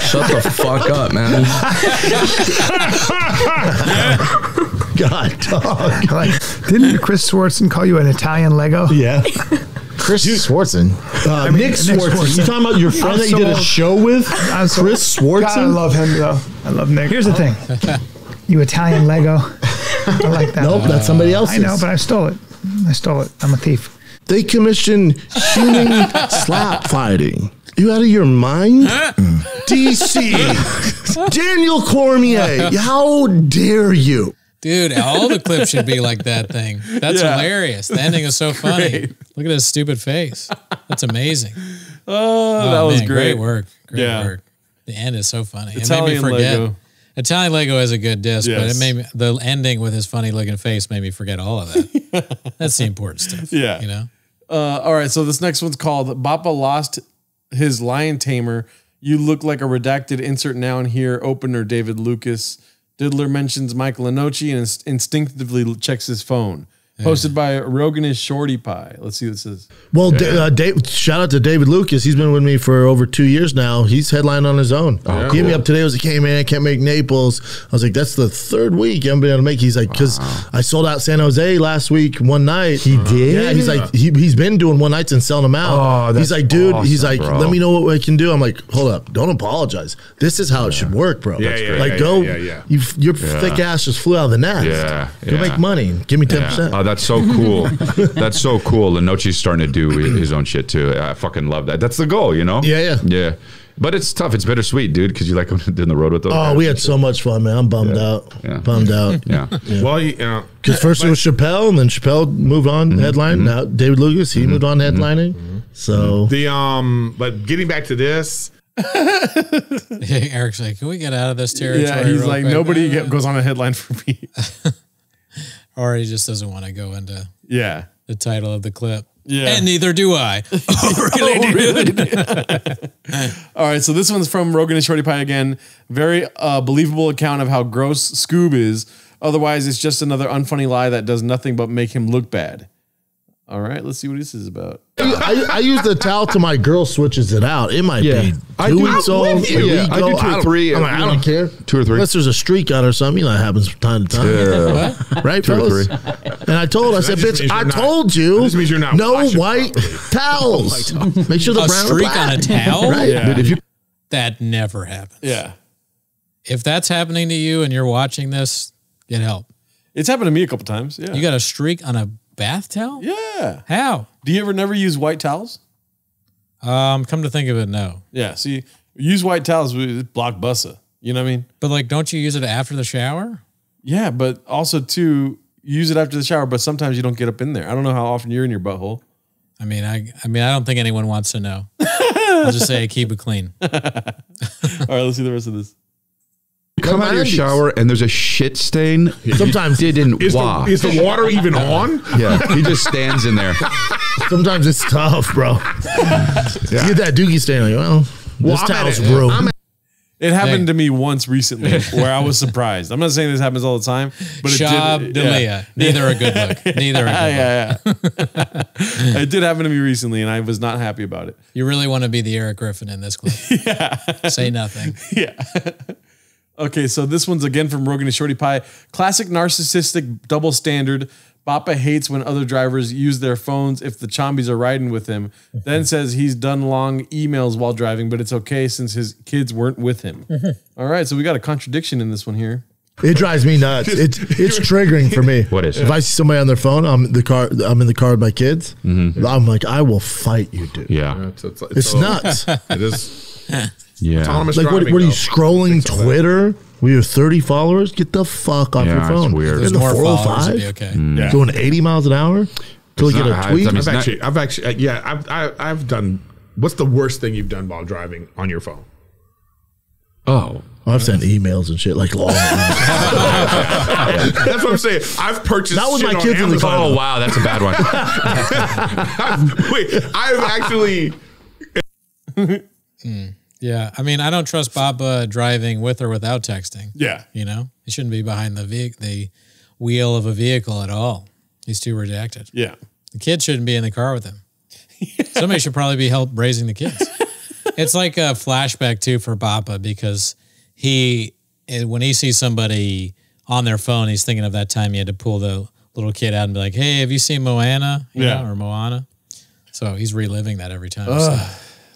Speaker 15: Shut the fuck up, man.
Speaker 4: God, dog.
Speaker 13: Like, didn't Chris Swardson call you an Italian Lego?
Speaker 4: Yeah. Chris Swardson. Uh,
Speaker 13: I mean,
Speaker 4: Nick Swardson. You talking about your friend
Speaker 13: I'm
Speaker 4: that you did a
Speaker 13: so-
Speaker 4: show with?
Speaker 13: I'm so-
Speaker 4: Chris
Speaker 13: God, I love him though. I love Nick. Here's the thing. You Italian Lego. I like that.
Speaker 4: Nope, that's somebody uh, else's.
Speaker 13: I know, but I stole it. I stole it. I'm a thief.
Speaker 4: They commissioned human slap fighting. You out of your mind? DC. Daniel Cormier. How dare you?
Speaker 1: Dude, all the clips should be like that thing. That's
Speaker 2: Yeah.
Speaker 1: hilarious. The ending is so funny.
Speaker 2: Great.
Speaker 1: Look at his stupid face. That's amazing.
Speaker 2: Oh, that oh, was
Speaker 1: man,
Speaker 2: great.
Speaker 1: work. Great
Speaker 2: Yeah.
Speaker 1: work. The end is so funny.
Speaker 2: Italian
Speaker 1: it made me forget.
Speaker 2: Lego.
Speaker 1: Italian Lego is a good disc, but it made me, the ending with his funny looking face made me forget all of that. That's the important stuff.
Speaker 2: Yeah.
Speaker 1: You know?
Speaker 2: Uh, all right, so this next one's called Bappa Lost His Lion Tamer. You look like a redacted insert now and here opener, David Lucas. Diddler mentions Michael Anochi and inst- instinctively checks his phone. Posted by Rogan is Shorty Pie. Let's see what this is.
Speaker 4: Well, Da- uh, Dave, shout out to David Lucas. He's been with me for over two years now. He's headlined on his own.
Speaker 2: Oh,
Speaker 4: he hit me up today. I was like, "Hey man, I can't make Naples." I was like, "That's the third week I haven't been able to make." He's like, "Cause I sold out San Jose last week one night." He
Speaker 8: did?
Speaker 4: Yeah. He's like, he, he's been doing one nights and selling them out.
Speaker 8: Oh,
Speaker 4: he's like, dude. he's like,
Speaker 8: bro.
Speaker 4: let me know what I can do. I'm like, hold up, don't apologize. This is how it should work, bro.
Speaker 7: Yeah, yeah,
Speaker 4: like
Speaker 7: yeah,
Speaker 4: go,
Speaker 7: yeah, yeah.
Speaker 4: You, your
Speaker 8: Yeah.
Speaker 4: thick ass just flew out of the nest.
Speaker 8: Yeah,
Speaker 4: Go
Speaker 8: yeah.
Speaker 4: make money. Give me ten
Speaker 8: Yeah.
Speaker 4: percent.
Speaker 8: Oh, that's so cool. that's so cool. Lenochi's starting to do his own shit too. I fucking love that. That's the goal, you know?
Speaker 4: Yeah, yeah.
Speaker 8: Yeah. But it's tough. It's bittersweet, dude, because you like going doing the road with those.
Speaker 4: Oh,
Speaker 8: guys
Speaker 4: we had so much fun, man. I'm bummed out.
Speaker 8: Yeah.
Speaker 4: Bummed out.
Speaker 8: Yeah.
Speaker 14: Well, you uh, know,
Speaker 4: Because first it was Chappelle, and then Chappelle moved on
Speaker 8: Mm-hmm.
Speaker 4: headline. Mm-hmm. Now David Lucas, he mm-hmm. moved on mm-hmm. headlining. So
Speaker 14: the um, but getting back to this,
Speaker 1: Erik's like, can we get out of this territory?
Speaker 2: Yeah, he's like,
Speaker 1: quick?"
Speaker 2: nobody get, goes on a headline for me.
Speaker 1: Or he just doesn't want to go into
Speaker 2: yeah.
Speaker 1: the title of the clip.
Speaker 2: Yeah.
Speaker 1: And neither do I. oh, really, dude?
Speaker 2: All right, so this one's from Rogan and Shorty Pie again. Very uh, believable account of how gross Scoob is. Otherwise, it's just another unfunny lie that does nothing but make him look bad. All right, let's see what this is about.
Speaker 4: I, I use the towel till my girl switches it out. It might
Speaker 8: Yeah.
Speaker 4: be two
Speaker 8: I do-
Speaker 4: weeks
Speaker 8: I'm
Speaker 4: old.
Speaker 8: with you. Yeah, I do
Speaker 4: old.
Speaker 8: two or
Speaker 4: don't-
Speaker 8: three,
Speaker 4: I'm like, I
Speaker 8: you
Speaker 4: don't care.
Speaker 8: two or three.
Speaker 4: Unless there's a streak on or something. You know, that happens from time to time.
Speaker 8: Yeah.
Speaker 4: right,
Speaker 8: Two or
Speaker 4: fellas? And I told, I
Speaker 14: So
Speaker 4: said, bitch, I
Speaker 14: not-
Speaker 4: told you,
Speaker 14: that just means you're not
Speaker 4: no white
Speaker 14: properly.
Speaker 4: towels. Oh Make sure the
Speaker 1: A
Speaker 4: brown are
Speaker 1: streak
Speaker 4: black.
Speaker 1: on a towel?
Speaker 4: right?
Speaker 2: Yeah.
Speaker 8: Dude, if you
Speaker 1: That never happens.
Speaker 2: Yeah.
Speaker 1: If that's happening to you and you're watching this, get help.
Speaker 2: It's happened to me a couple times. Yeah.
Speaker 1: You got a streak on a bath towel?
Speaker 2: yeah.
Speaker 1: How?
Speaker 2: Do you ever never use white towels?
Speaker 1: Um, come to think of it, no.
Speaker 2: Yeah. See, use white towels with block bussa. You know what I mean?
Speaker 1: But like, don't you use it after the shower?
Speaker 2: Yeah, but also too use it after the shower. But sometimes you don't get up in there. I don't know how often you're in your butthole.
Speaker 1: I mean, I, I mean, I don't think anyone wants to know. I'll just say keep it clean.
Speaker 2: All right, let's see the rest of this.
Speaker 8: Come out of your shower and there's a shit stain,
Speaker 4: Sometimes-
Speaker 8: didn't
Speaker 14: is the,
Speaker 8: wash.
Speaker 14: is the water even on?
Speaker 8: yeah, he just stands in there.
Speaker 4: Sometimes it's tough, bro. You get that doogie stain, like, well, this
Speaker 14: I'm at
Speaker 4: towel's
Speaker 14: it.
Speaker 4: broke.
Speaker 14: I'm
Speaker 2: It happened
Speaker 1: Hey.
Speaker 2: to me once recently where I was surprised. I'm not saying this happens all the time, but it
Speaker 1: Schaub
Speaker 2: did.
Speaker 1: D'Elia. Neither a good look. Neither a good look.
Speaker 2: yeah, yeah. it did happen to me recently, and I was not happy about it.
Speaker 1: You really want to be the Erik Griffin in this clip. yeah. Say nothing.
Speaker 2: Yeah. Okay, so this one's again from Rogan and Shorty Pie. Classic narcissistic double standard. Bappa hates when other drivers use their phones if the chombies are riding with him. Then says he's done long emails while driving, but it's okay since his kids weren't with him. All right, so we got a contradiction in this one here.
Speaker 4: It drives me nuts. It's it's triggering for me.
Speaker 8: What is
Speaker 4: If
Speaker 8: it?
Speaker 4: I see somebody on their phone, I'm in the car. I'm in the car with my kids. Mm-hmm. I'm like, I will fight you, dude.
Speaker 8: Yeah.
Speaker 14: It's, it's,
Speaker 4: It's nuts.
Speaker 14: It is.
Speaker 8: Yeah.
Speaker 14: Autonomous
Speaker 4: Like, what,
Speaker 14: driving,
Speaker 4: what are you
Speaker 14: though.
Speaker 4: scrolling Twitter? We have 30 followers. Get the fuck off
Speaker 8: Yeah,
Speaker 4: your
Speaker 8: it's
Speaker 4: phone.
Speaker 8: weird.
Speaker 4: In
Speaker 8: There's
Speaker 4: the
Speaker 1: more followers,
Speaker 4: 405,
Speaker 1: it'd be okay.
Speaker 14: Yeah.
Speaker 4: going 80 miles an hour till we get
Speaker 8: a
Speaker 4: a
Speaker 8: I-
Speaker 4: tweet.
Speaker 8: I mean,
Speaker 14: I've
Speaker 8: not-
Speaker 14: actually, I've actually, uh, yeah, I've, I, I've done. What's the worst thing you've done while driving on your phone?
Speaker 8: Oh.
Speaker 4: I've sent emails and shit like long. emails.
Speaker 14: That's what I'm saying. I've purchased.
Speaker 4: That with
Speaker 14: shit
Speaker 4: my kids in the
Speaker 14: Amazon.
Speaker 4: car.
Speaker 8: Oh wow, that's a bad one.
Speaker 14: Wait, I've actually.
Speaker 1: Yeah, I mean, I don't trust Baba driving with or without texting.
Speaker 14: Yeah.
Speaker 1: You know, he shouldn't be behind the vehicle, the wheel of a vehicle at all. He's too redacted.
Speaker 2: Yeah.
Speaker 1: The kid shouldn't be in the car with him. Somebody should probably be help raising the kids. it's like a flashback too for Bappa because he, eh, when he sees somebody on their phone, he's thinking of that time he had to pull the little kid out and be like, "Hey, have you seen Moana?" You
Speaker 2: Yeah.
Speaker 1: know, or Moana. So he's reliving that every time. So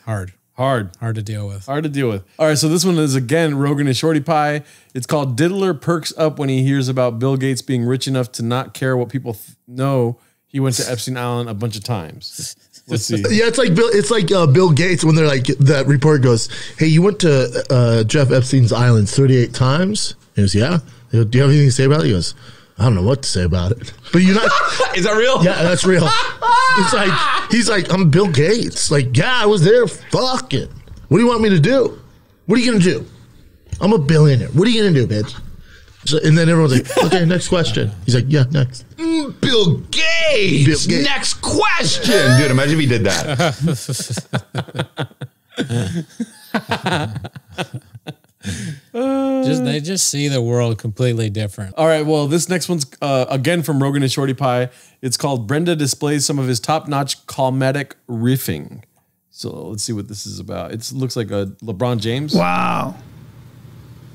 Speaker 1: hard,
Speaker 2: Hard.
Speaker 1: hard to deal with.
Speaker 2: Hard to deal with. All right, so this one is again Rogan and Shorty Pie. It's called Diddler perks up when he hears about Bill Gates being rich enough to not care what people th- know. He went to Epstein Island a bunch of times. Let's see.
Speaker 4: Yeah, it's like Bill. It's like uh, Bill Gates when they're like that report goes, "Hey, you went to uh, Jeff Epstein's island 38 times." He goes, "Yeah." They go, Do you have anything to say about it? He goes, "I don't know what to say about it." But you're not.
Speaker 8: Is that real?
Speaker 4: yeah, that's real. It's like he's like, "I'm Bill Gates." Like, yeah, I was there. Fuck it. What do you want me to do? What are you gonna do? I'm a billionaire. What are you gonna do, bitch? So, and then everyone's like, "Okay, next question." He's like, "Yeah, next."
Speaker 8: Mm, Bill Gates.
Speaker 4: Bill Gates.
Speaker 8: Next question, dude. Imagine if he did that.
Speaker 1: Just they just see the world completely different.
Speaker 2: All right, well, this next one's uh, again from Rogan and Shorty Pie. It's called Brenda displays some of his top-notch calmatic riffing. So let's see what this is about. It looks like a LeBron James.
Speaker 13: Wow.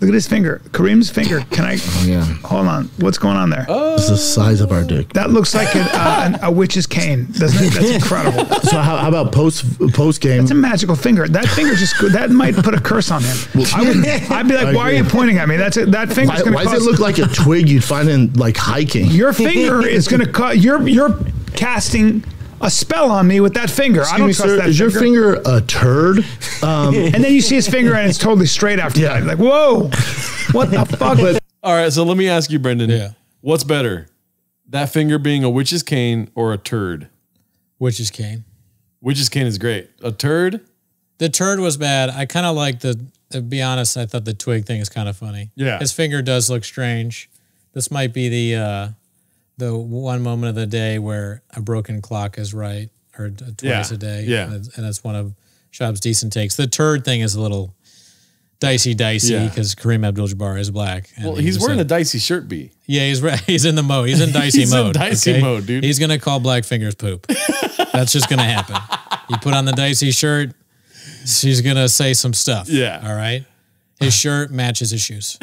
Speaker 13: Look at his finger. Kareem's finger. Can I?
Speaker 15: Oh, yeah.
Speaker 13: Hold on. What's going on there? Oh.
Speaker 4: It's the size of our dick.
Speaker 13: That looks like a, uh, an, a witch's cane, doesn't it? That's incredible.
Speaker 4: So how, how about post post game?
Speaker 13: It's a magical finger. That finger just that might put a curse on him. I would, I'd be like,
Speaker 4: I
Speaker 13: why are you pointing at me? That's it. That finger's
Speaker 4: Why,
Speaker 13: gonna
Speaker 4: why does it look like a twig you'd find in like hiking?
Speaker 13: Your finger is gonna cut. You're you're casting a spell on me with that finger. I don't
Speaker 4: Excuse me,
Speaker 13: trust
Speaker 4: sir,
Speaker 13: that
Speaker 4: is your
Speaker 13: finger.
Speaker 4: finger a turd? Um,
Speaker 13: and then you see his finger and it's totally straight after
Speaker 4: Yeah.
Speaker 13: that. Like, whoa, what the fuck?
Speaker 2: All right, so let me ask you, Brendan.
Speaker 1: Yeah.
Speaker 2: What's better, that finger being a witch's cane or a turd?
Speaker 1: Witch's cane.
Speaker 2: Witch's cane is great. A turd?
Speaker 1: The turd was bad. I kind of like the. To be honest, I thought the twig thing is kind of funny.
Speaker 2: Yeah.
Speaker 1: his finger does look strange. This might be the uh, the one moment of the day where a broken clock is right, or twice
Speaker 2: Yeah.
Speaker 1: a day.
Speaker 2: Yeah.
Speaker 1: and it's one of Schaub's decent takes. The turd thing is a little dicey, dicey
Speaker 2: Yeah.
Speaker 1: because Kareem Abdul-Jabbar is black. and
Speaker 2: Well,
Speaker 1: he
Speaker 2: he's
Speaker 1: just
Speaker 2: wearing a dicey shirt, B.
Speaker 1: Yeah, he's he's in the mode. He's in dicey
Speaker 2: He's in
Speaker 1: mode.
Speaker 2: dicey mode, dude.
Speaker 1: He's gonna call black fingers poop. That's just gonna happen. You put on the dicey shirt, she's gonna say some stuff.
Speaker 2: Yeah.
Speaker 1: All right. His shirt matches his shoes.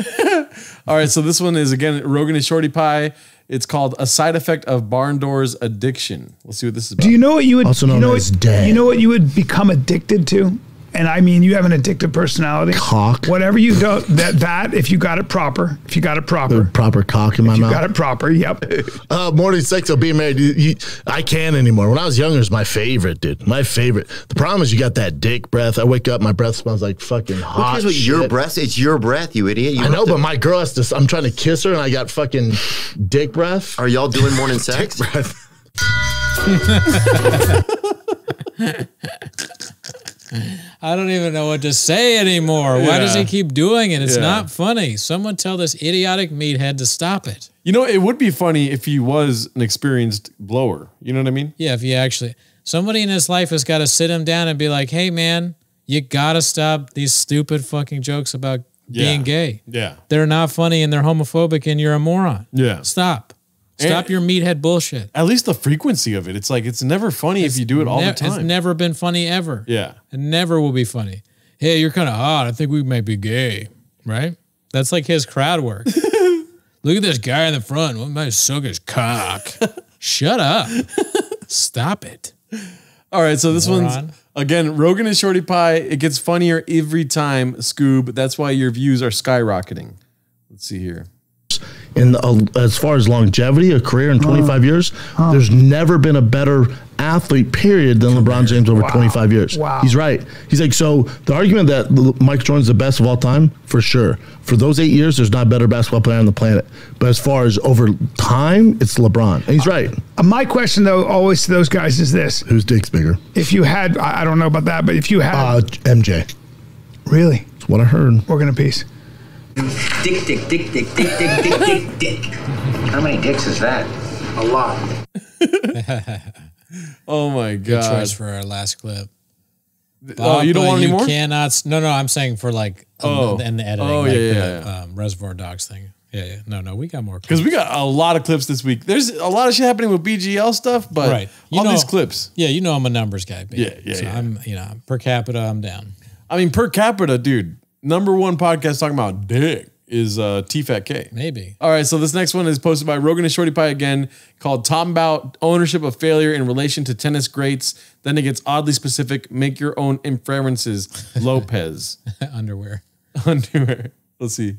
Speaker 2: All right, so this one is again Rogan and Shorty Pie. It's called a side effect of barn doors addiction. Let's see what this is about.
Speaker 13: Do you know what you would?
Speaker 4: Also
Speaker 13: you know
Speaker 4: as
Speaker 13: what,
Speaker 4: dad.
Speaker 13: You know what you would become addicted to? And I mean, you have an addictive personality.
Speaker 4: Cock.
Speaker 13: Whatever you do, that that if you got it proper, if you got it proper,
Speaker 4: The proper cock in my mouth.
Speaker 13: you got it proper. Yep.
Speaker 4: Uh, morning sex of being married. You, you, I can't anymore. When I was younger, it was my favorite, dude. My favorite. The problem is you got that dick breath. I wake up, my breath smells like fucking
Speaker 16: Who
Speaker 4: hot.
Speaker 16: cares what your breath? It's your breath, you idiot. You
Speaker 4: I know,
Speaker 16: to-
Speaker 4: but my girl has to. I'm trying to kiss her, and I got fucking dick breath.
Speaker 16: Are y'all doing morning sex?
Speaker 4: breath.
Speaker 1: I don't even know what to say anymore. Why does he keep doing it? It's
Speaker 2: Yeah.
Speaker 1: not funny. Someone tell this idiotic meathead to stop it.
Speaker 2: You know, it would be funny if he was an experienced blower. You know what I mean?
Speaker 1: Yeah, if he actually somebody in his life has got to sit him down and be like, "Hey, man, you gotta stop these stupid fucking jokes about being gay.
Speaker 2: Yeah.
Speaker 1: They're not funny and they're homophobic and you're a moron.
Speaker 2: Yeah.
Speaker 1: Stop. Stop your meathead bullshit.
Speaker 2: At least the frequency of it. It's like it's never funny if you do it all the time.
Speaker 1: It's never been funny ever.
Speaker 2: yeah.
Speaker 1: It never will be funny. Hey, you're kind of hot. I think we might be gay, right? That's like his crowd work. Look at this guy in the front. What might suck his cock? Shut up. Stop it.
Speaker 2: All right, so this
Speaker 1: Moron.
Speaker 2: one's again Rogan and Shorty Pie. It gets funnier every time, Scoob. That's why your views are skyrocketing. Let's see here.
Speaker 4: In uh, as far as longevity, a career in 25 years, there's never been a better athlete period than LeBron James over 25 years.
Speaker 13: Wow.
Speaker 4: He's right. He's like, so the argument that Mike Jordan's the best of all time, for sure. For those eight years, there's not a better basketball player on the planet. But as far as over time, it's LeBron. And he's right.
Speaker 13: Uh, My question, though, always to those guys is this:
Speaker 4: Whose dick's bigger?
Speaker 13: If you had, I don't know about that, but if you had,
Speaker 4: Uh, MJ.
Speaker 13: really,
Speaker 4: That's what I heard.
Speaker 13: working a piece.
Speaker 17: Dick, dick, dick, dick, dick, dick, dick, dick, dick. How many dicks is that? A lot.
Speaker 2: Oh my
Speaker 1: Good
Speaker 2: god!
Speaker 1: choice for our last clip.
Speaker 2: Oh, you don't
Speaker 1: Papa,
Speaker 2: want any more?
Speaker 1: Cannot. No, no. I'm saying for like
Speaker 2: Oh.
Speaker 1: oh. and the editing.
Speaker 2: Oh,
Speaker 1: like
Speaker 2: yeah,
Speaker 1: the,
Speaker 2: yeah,
Speaker 1: Um, Reservoir Dogs thing. Yeah, yeah. No, no. We got more.
Speaker 2: Because we got a lot of clips this week. There's a lot of shit happening with BGL stuff, but
Speaker 1: right. You
Speaker 2: all
Speaker 1: know,
Speaker 2: these clips.
Speaker 1: Yeah, you know I'm a numbers guy. Baby.
Speaker 2: Yeah, yeah,
Speaker 1: So
Speaker 2: yeah.
Speaker 1: I'm, you know, per capita, I'm down.
Speaker 2: I mean, per capita, dude, number one podcast talking about dick is uh, T Fat K.
Speaker 1: Maybe.
Speaker 2: All right, so this next one is posted by Rogan and Shorty Pie again, called "Talking About Ownership of Failure in Relation to Tennis Greats." Then it gets oddly specific. Make your own inferences. Lopez
Speaker 1: Underwear.
Speaker 2: underwear. Let's see.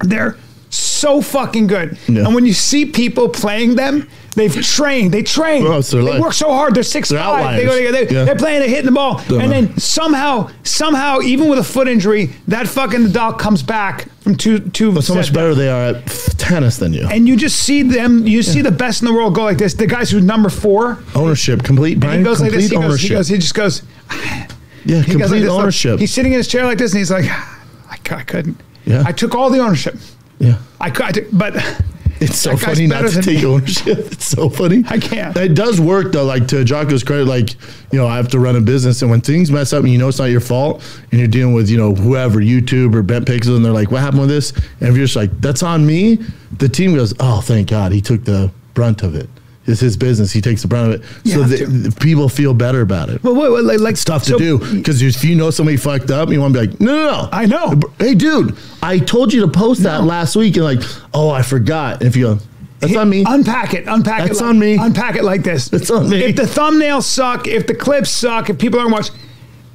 Speaker 13: They're so fucking good.
Speaker 4: Yeah.
Speaker 13: And when you see people playing them, they've trained. They train. They
Speaker 4: life.
Speaker 13: work so hard. They're six
Speaker 4: They're
Speaker 13: five. They go, they,
Speaker 4: Yeah.
Speaker 13: They're playing. They're hitting the ball,
Speaker 4: Don't
Speaker 13: and
Speaker 4: know.
Speaker 13: then somehow, somehow, even with a foot injury, that fucking the dog comes back from two two.
Speaker 4: But so much better they are at tennis than you.
Speaker 13: And you just see them. You see the best in the world go like this. The guys who's number four.
Speaker 4: Ownership, complete,
Speaker 13: And
Speaker 4: Brian,
Speaker 13: he goes like this. He goes, he
Speaker 4: ownership.
Speaker 13: goes. He just goes.
Speaker 4: yeah,
Speaker 13: He goes like
Speaker 4: complete
Speaker 13: this, look.
Speaker 4: ownership.
Speaker 13: He's sitting in his chair like this, and he's like, I, I couldn't.
Speaker 4: Yeah.
Speaker 13: I took all the ownership.
Speaker 4: Yeah.
Speaker 13: I could, but
Speaker 4: It's so funny not to take
Speaker 13: me.
Speaker 4: ownership. It's so funny.
Speaker 13: I can't.
Speaker 4: It does work though. Like to Jocko's credit, like you know, I have to run a business, and when things mess up, and you know it's not your fault, and you're dealing with you know whoever YouTube or Bent Pixel, and they're like, "What happened with this?" And if you're just like, "That's on me," the team goes, "Oh, thank God, he took the brunt of it. It's his business. He takes the brunt of it."
Speaker 13: You
Speaker 4: so
Speaker 13: have
Speaker 4: the, the people feel better about it.
Speaker 13: Well, wait, wait, like, like
Speaker 4: It's tough
Speaker 13: so-
Speaker 4: to do because if you know somebody fucked up, you want to be like, no, no, no.
Speaker 13: I know.
Speaker 4: Hey, dude, I told you to post that last week, and like, oh, I forgot. And if you go, that's on me.
Speaker 13: Unpack it. Unpack it.
Speaker 4: That's
Speaker 13: like-
Speaker 4: on me.
Speaker 13: Unpack it like this.
Speaker 4: It's on me.
Speaker 13: If the thumbnails suck, if the clips suck, if people aren't watching,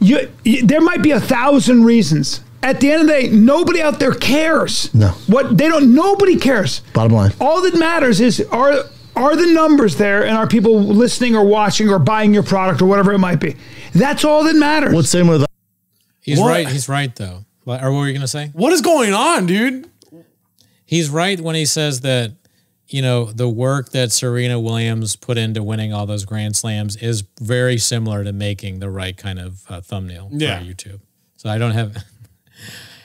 Speaker 13: you, you, there might be a thousand reasons. At the end of the day, nobody out there cares.
Speaker 4: No.
Speaker 13: What they don't. Nobody cares.
Speaker 4: Bottom line.
Speaker 13: All that matters is are are the numbers there, and are people listening or watching or buying your product or whatever it might be. That's all that matters.
Speaker 4: What's same with
Speaker 1: He's
Speaker 2: What?
Speaker 1: right. He's right though. What- Or what were you gonna say?
Speaker 2: What is going on, dude?
Speaker 1: He's right when he says that you know the work that Serena Williams put into winning all those Grand Slams is very similar to making the right kind of uh, thumbnail
Speaker 2: Yeah.
Speaker 1: for YouTube. So I don't have.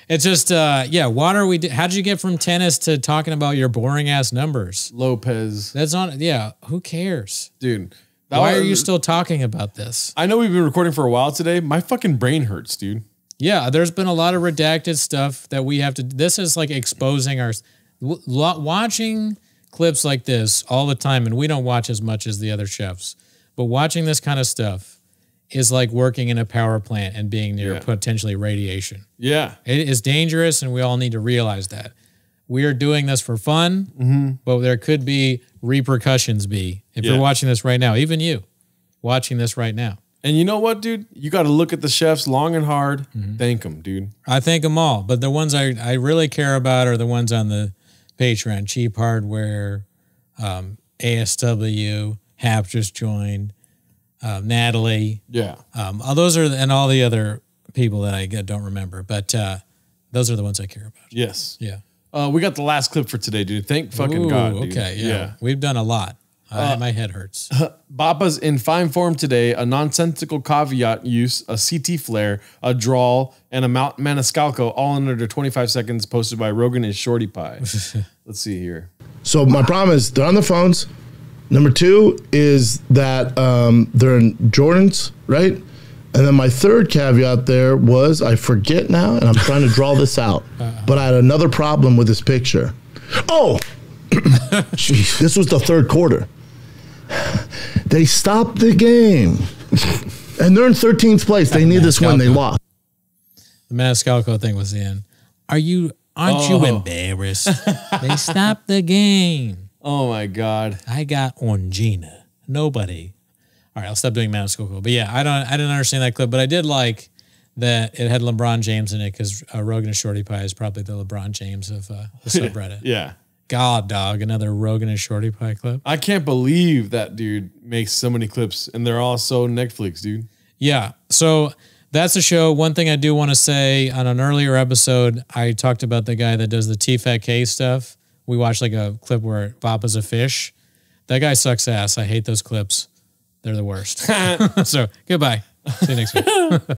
Speaker 1: It's just uh, yeah. What are we? do- How did you get from tennis to talking about your boring ass numbers?
Speaker 2: Lopez,
Speaker 1: That's on. Yeah. Who cares?
Speaker 2: dude. that
Speaker 1: Why are you still talking about this?
Speaker 2: I know we've been recording for a while today. My fucking brain hurts, dude.
Speaker 1: Yeah, there's been a lot of redacted stuff that we have to. This is like exposing our watching clips like this all the time, and we don't watch as much as the other chefs. But watching this kind of stuff is like working in a power plant and being near
Speaker 2: Yeah.
Speaker 1: potentially radiation.
Speaker 2: Yeah.
Speaker 1: It is dangerous, and we all need to realize that. We are doing this for fun,
Speaker 2: Mm-hmm.
Speaker 1: but there could be repercussions. Be if
Speaker 2: Yeah.
Speaker 1: you're watching this right now, even you watching this right now.
Speaker 2: And you know what, dude? You got to look at the chefs long and hard.
Speaker 1: Mm-hmm.
Speaker 2: Thank them, dude.
Speaker 1: I thank them all, but the ones I, I really care about are the ones on the Patreon. Cheap Hardware, um, ASW, Hap just joined, um, Natalie.
Speaker 2: Yeah.
Speaker 1: Um, all those are and all the other people that I don't remember, but uh, those are the ones I care about.
Speaker 2: Yes.
Speaker 1: Yeah.
Speaker 2: Uh, we got the last clip for today, dude. Thank fucking
Speaker 1: Ooh,
Speaker 2: God. Dude.
Speaker 1: Okay. Yeah. We've done a lot. I,
Speaker 2: Uh,
Speaker 1: my head hurts.
Speaker 2: Bapa's in fine form today. A nonsensical caveat use, a CT flare, a drawl, and a Mount Maniscalco all in under 25 seconds. Posted by Rogan and Shorty Pie. Let's see here.
Speaker 4: So my problem is they're on the phones. Number two is that um, they're in Jordans, right? And then my third caveat there was I forget now, and I'm trying to draw this out. But I had another problem with this picture. Oh, Jeez, this was the third quarter. They stopped the game, and they're in 13th place. They need this win. They lost.
Speaker 1: The Maniscalco thing was the end. Are you Aren't you
Speaker 2: Oh.
Speaker 1: embarrassed? they stopped the game.
Speaker 2: Oh my god.
Speaker 1: I got Orangina. Nobody. All right, I'll stop doing. Cool. But yeah, I don't. I didn't understand that clip, but I did like that it had LeBron James in it because uh, Rogan and Shorty Pie is probably the LeBron James of uh, the subreddit.
Speaker 2: Yeah.
Speaker 1: God, dog, another Rogan and Shorty Pie clip.
Speaker 2: I can't believe that dude makes so many clips and they're all so Netflix, dude.
Speaker 1: Yeah. So that's the show. One thing I do want to say on an earlier episode, I talked about the guy that does the TFAT stuff. We watched like a clip where Papa's a fish. That guy sucks ass. I hate those clips. They're the worst. so goodbye. See you next week.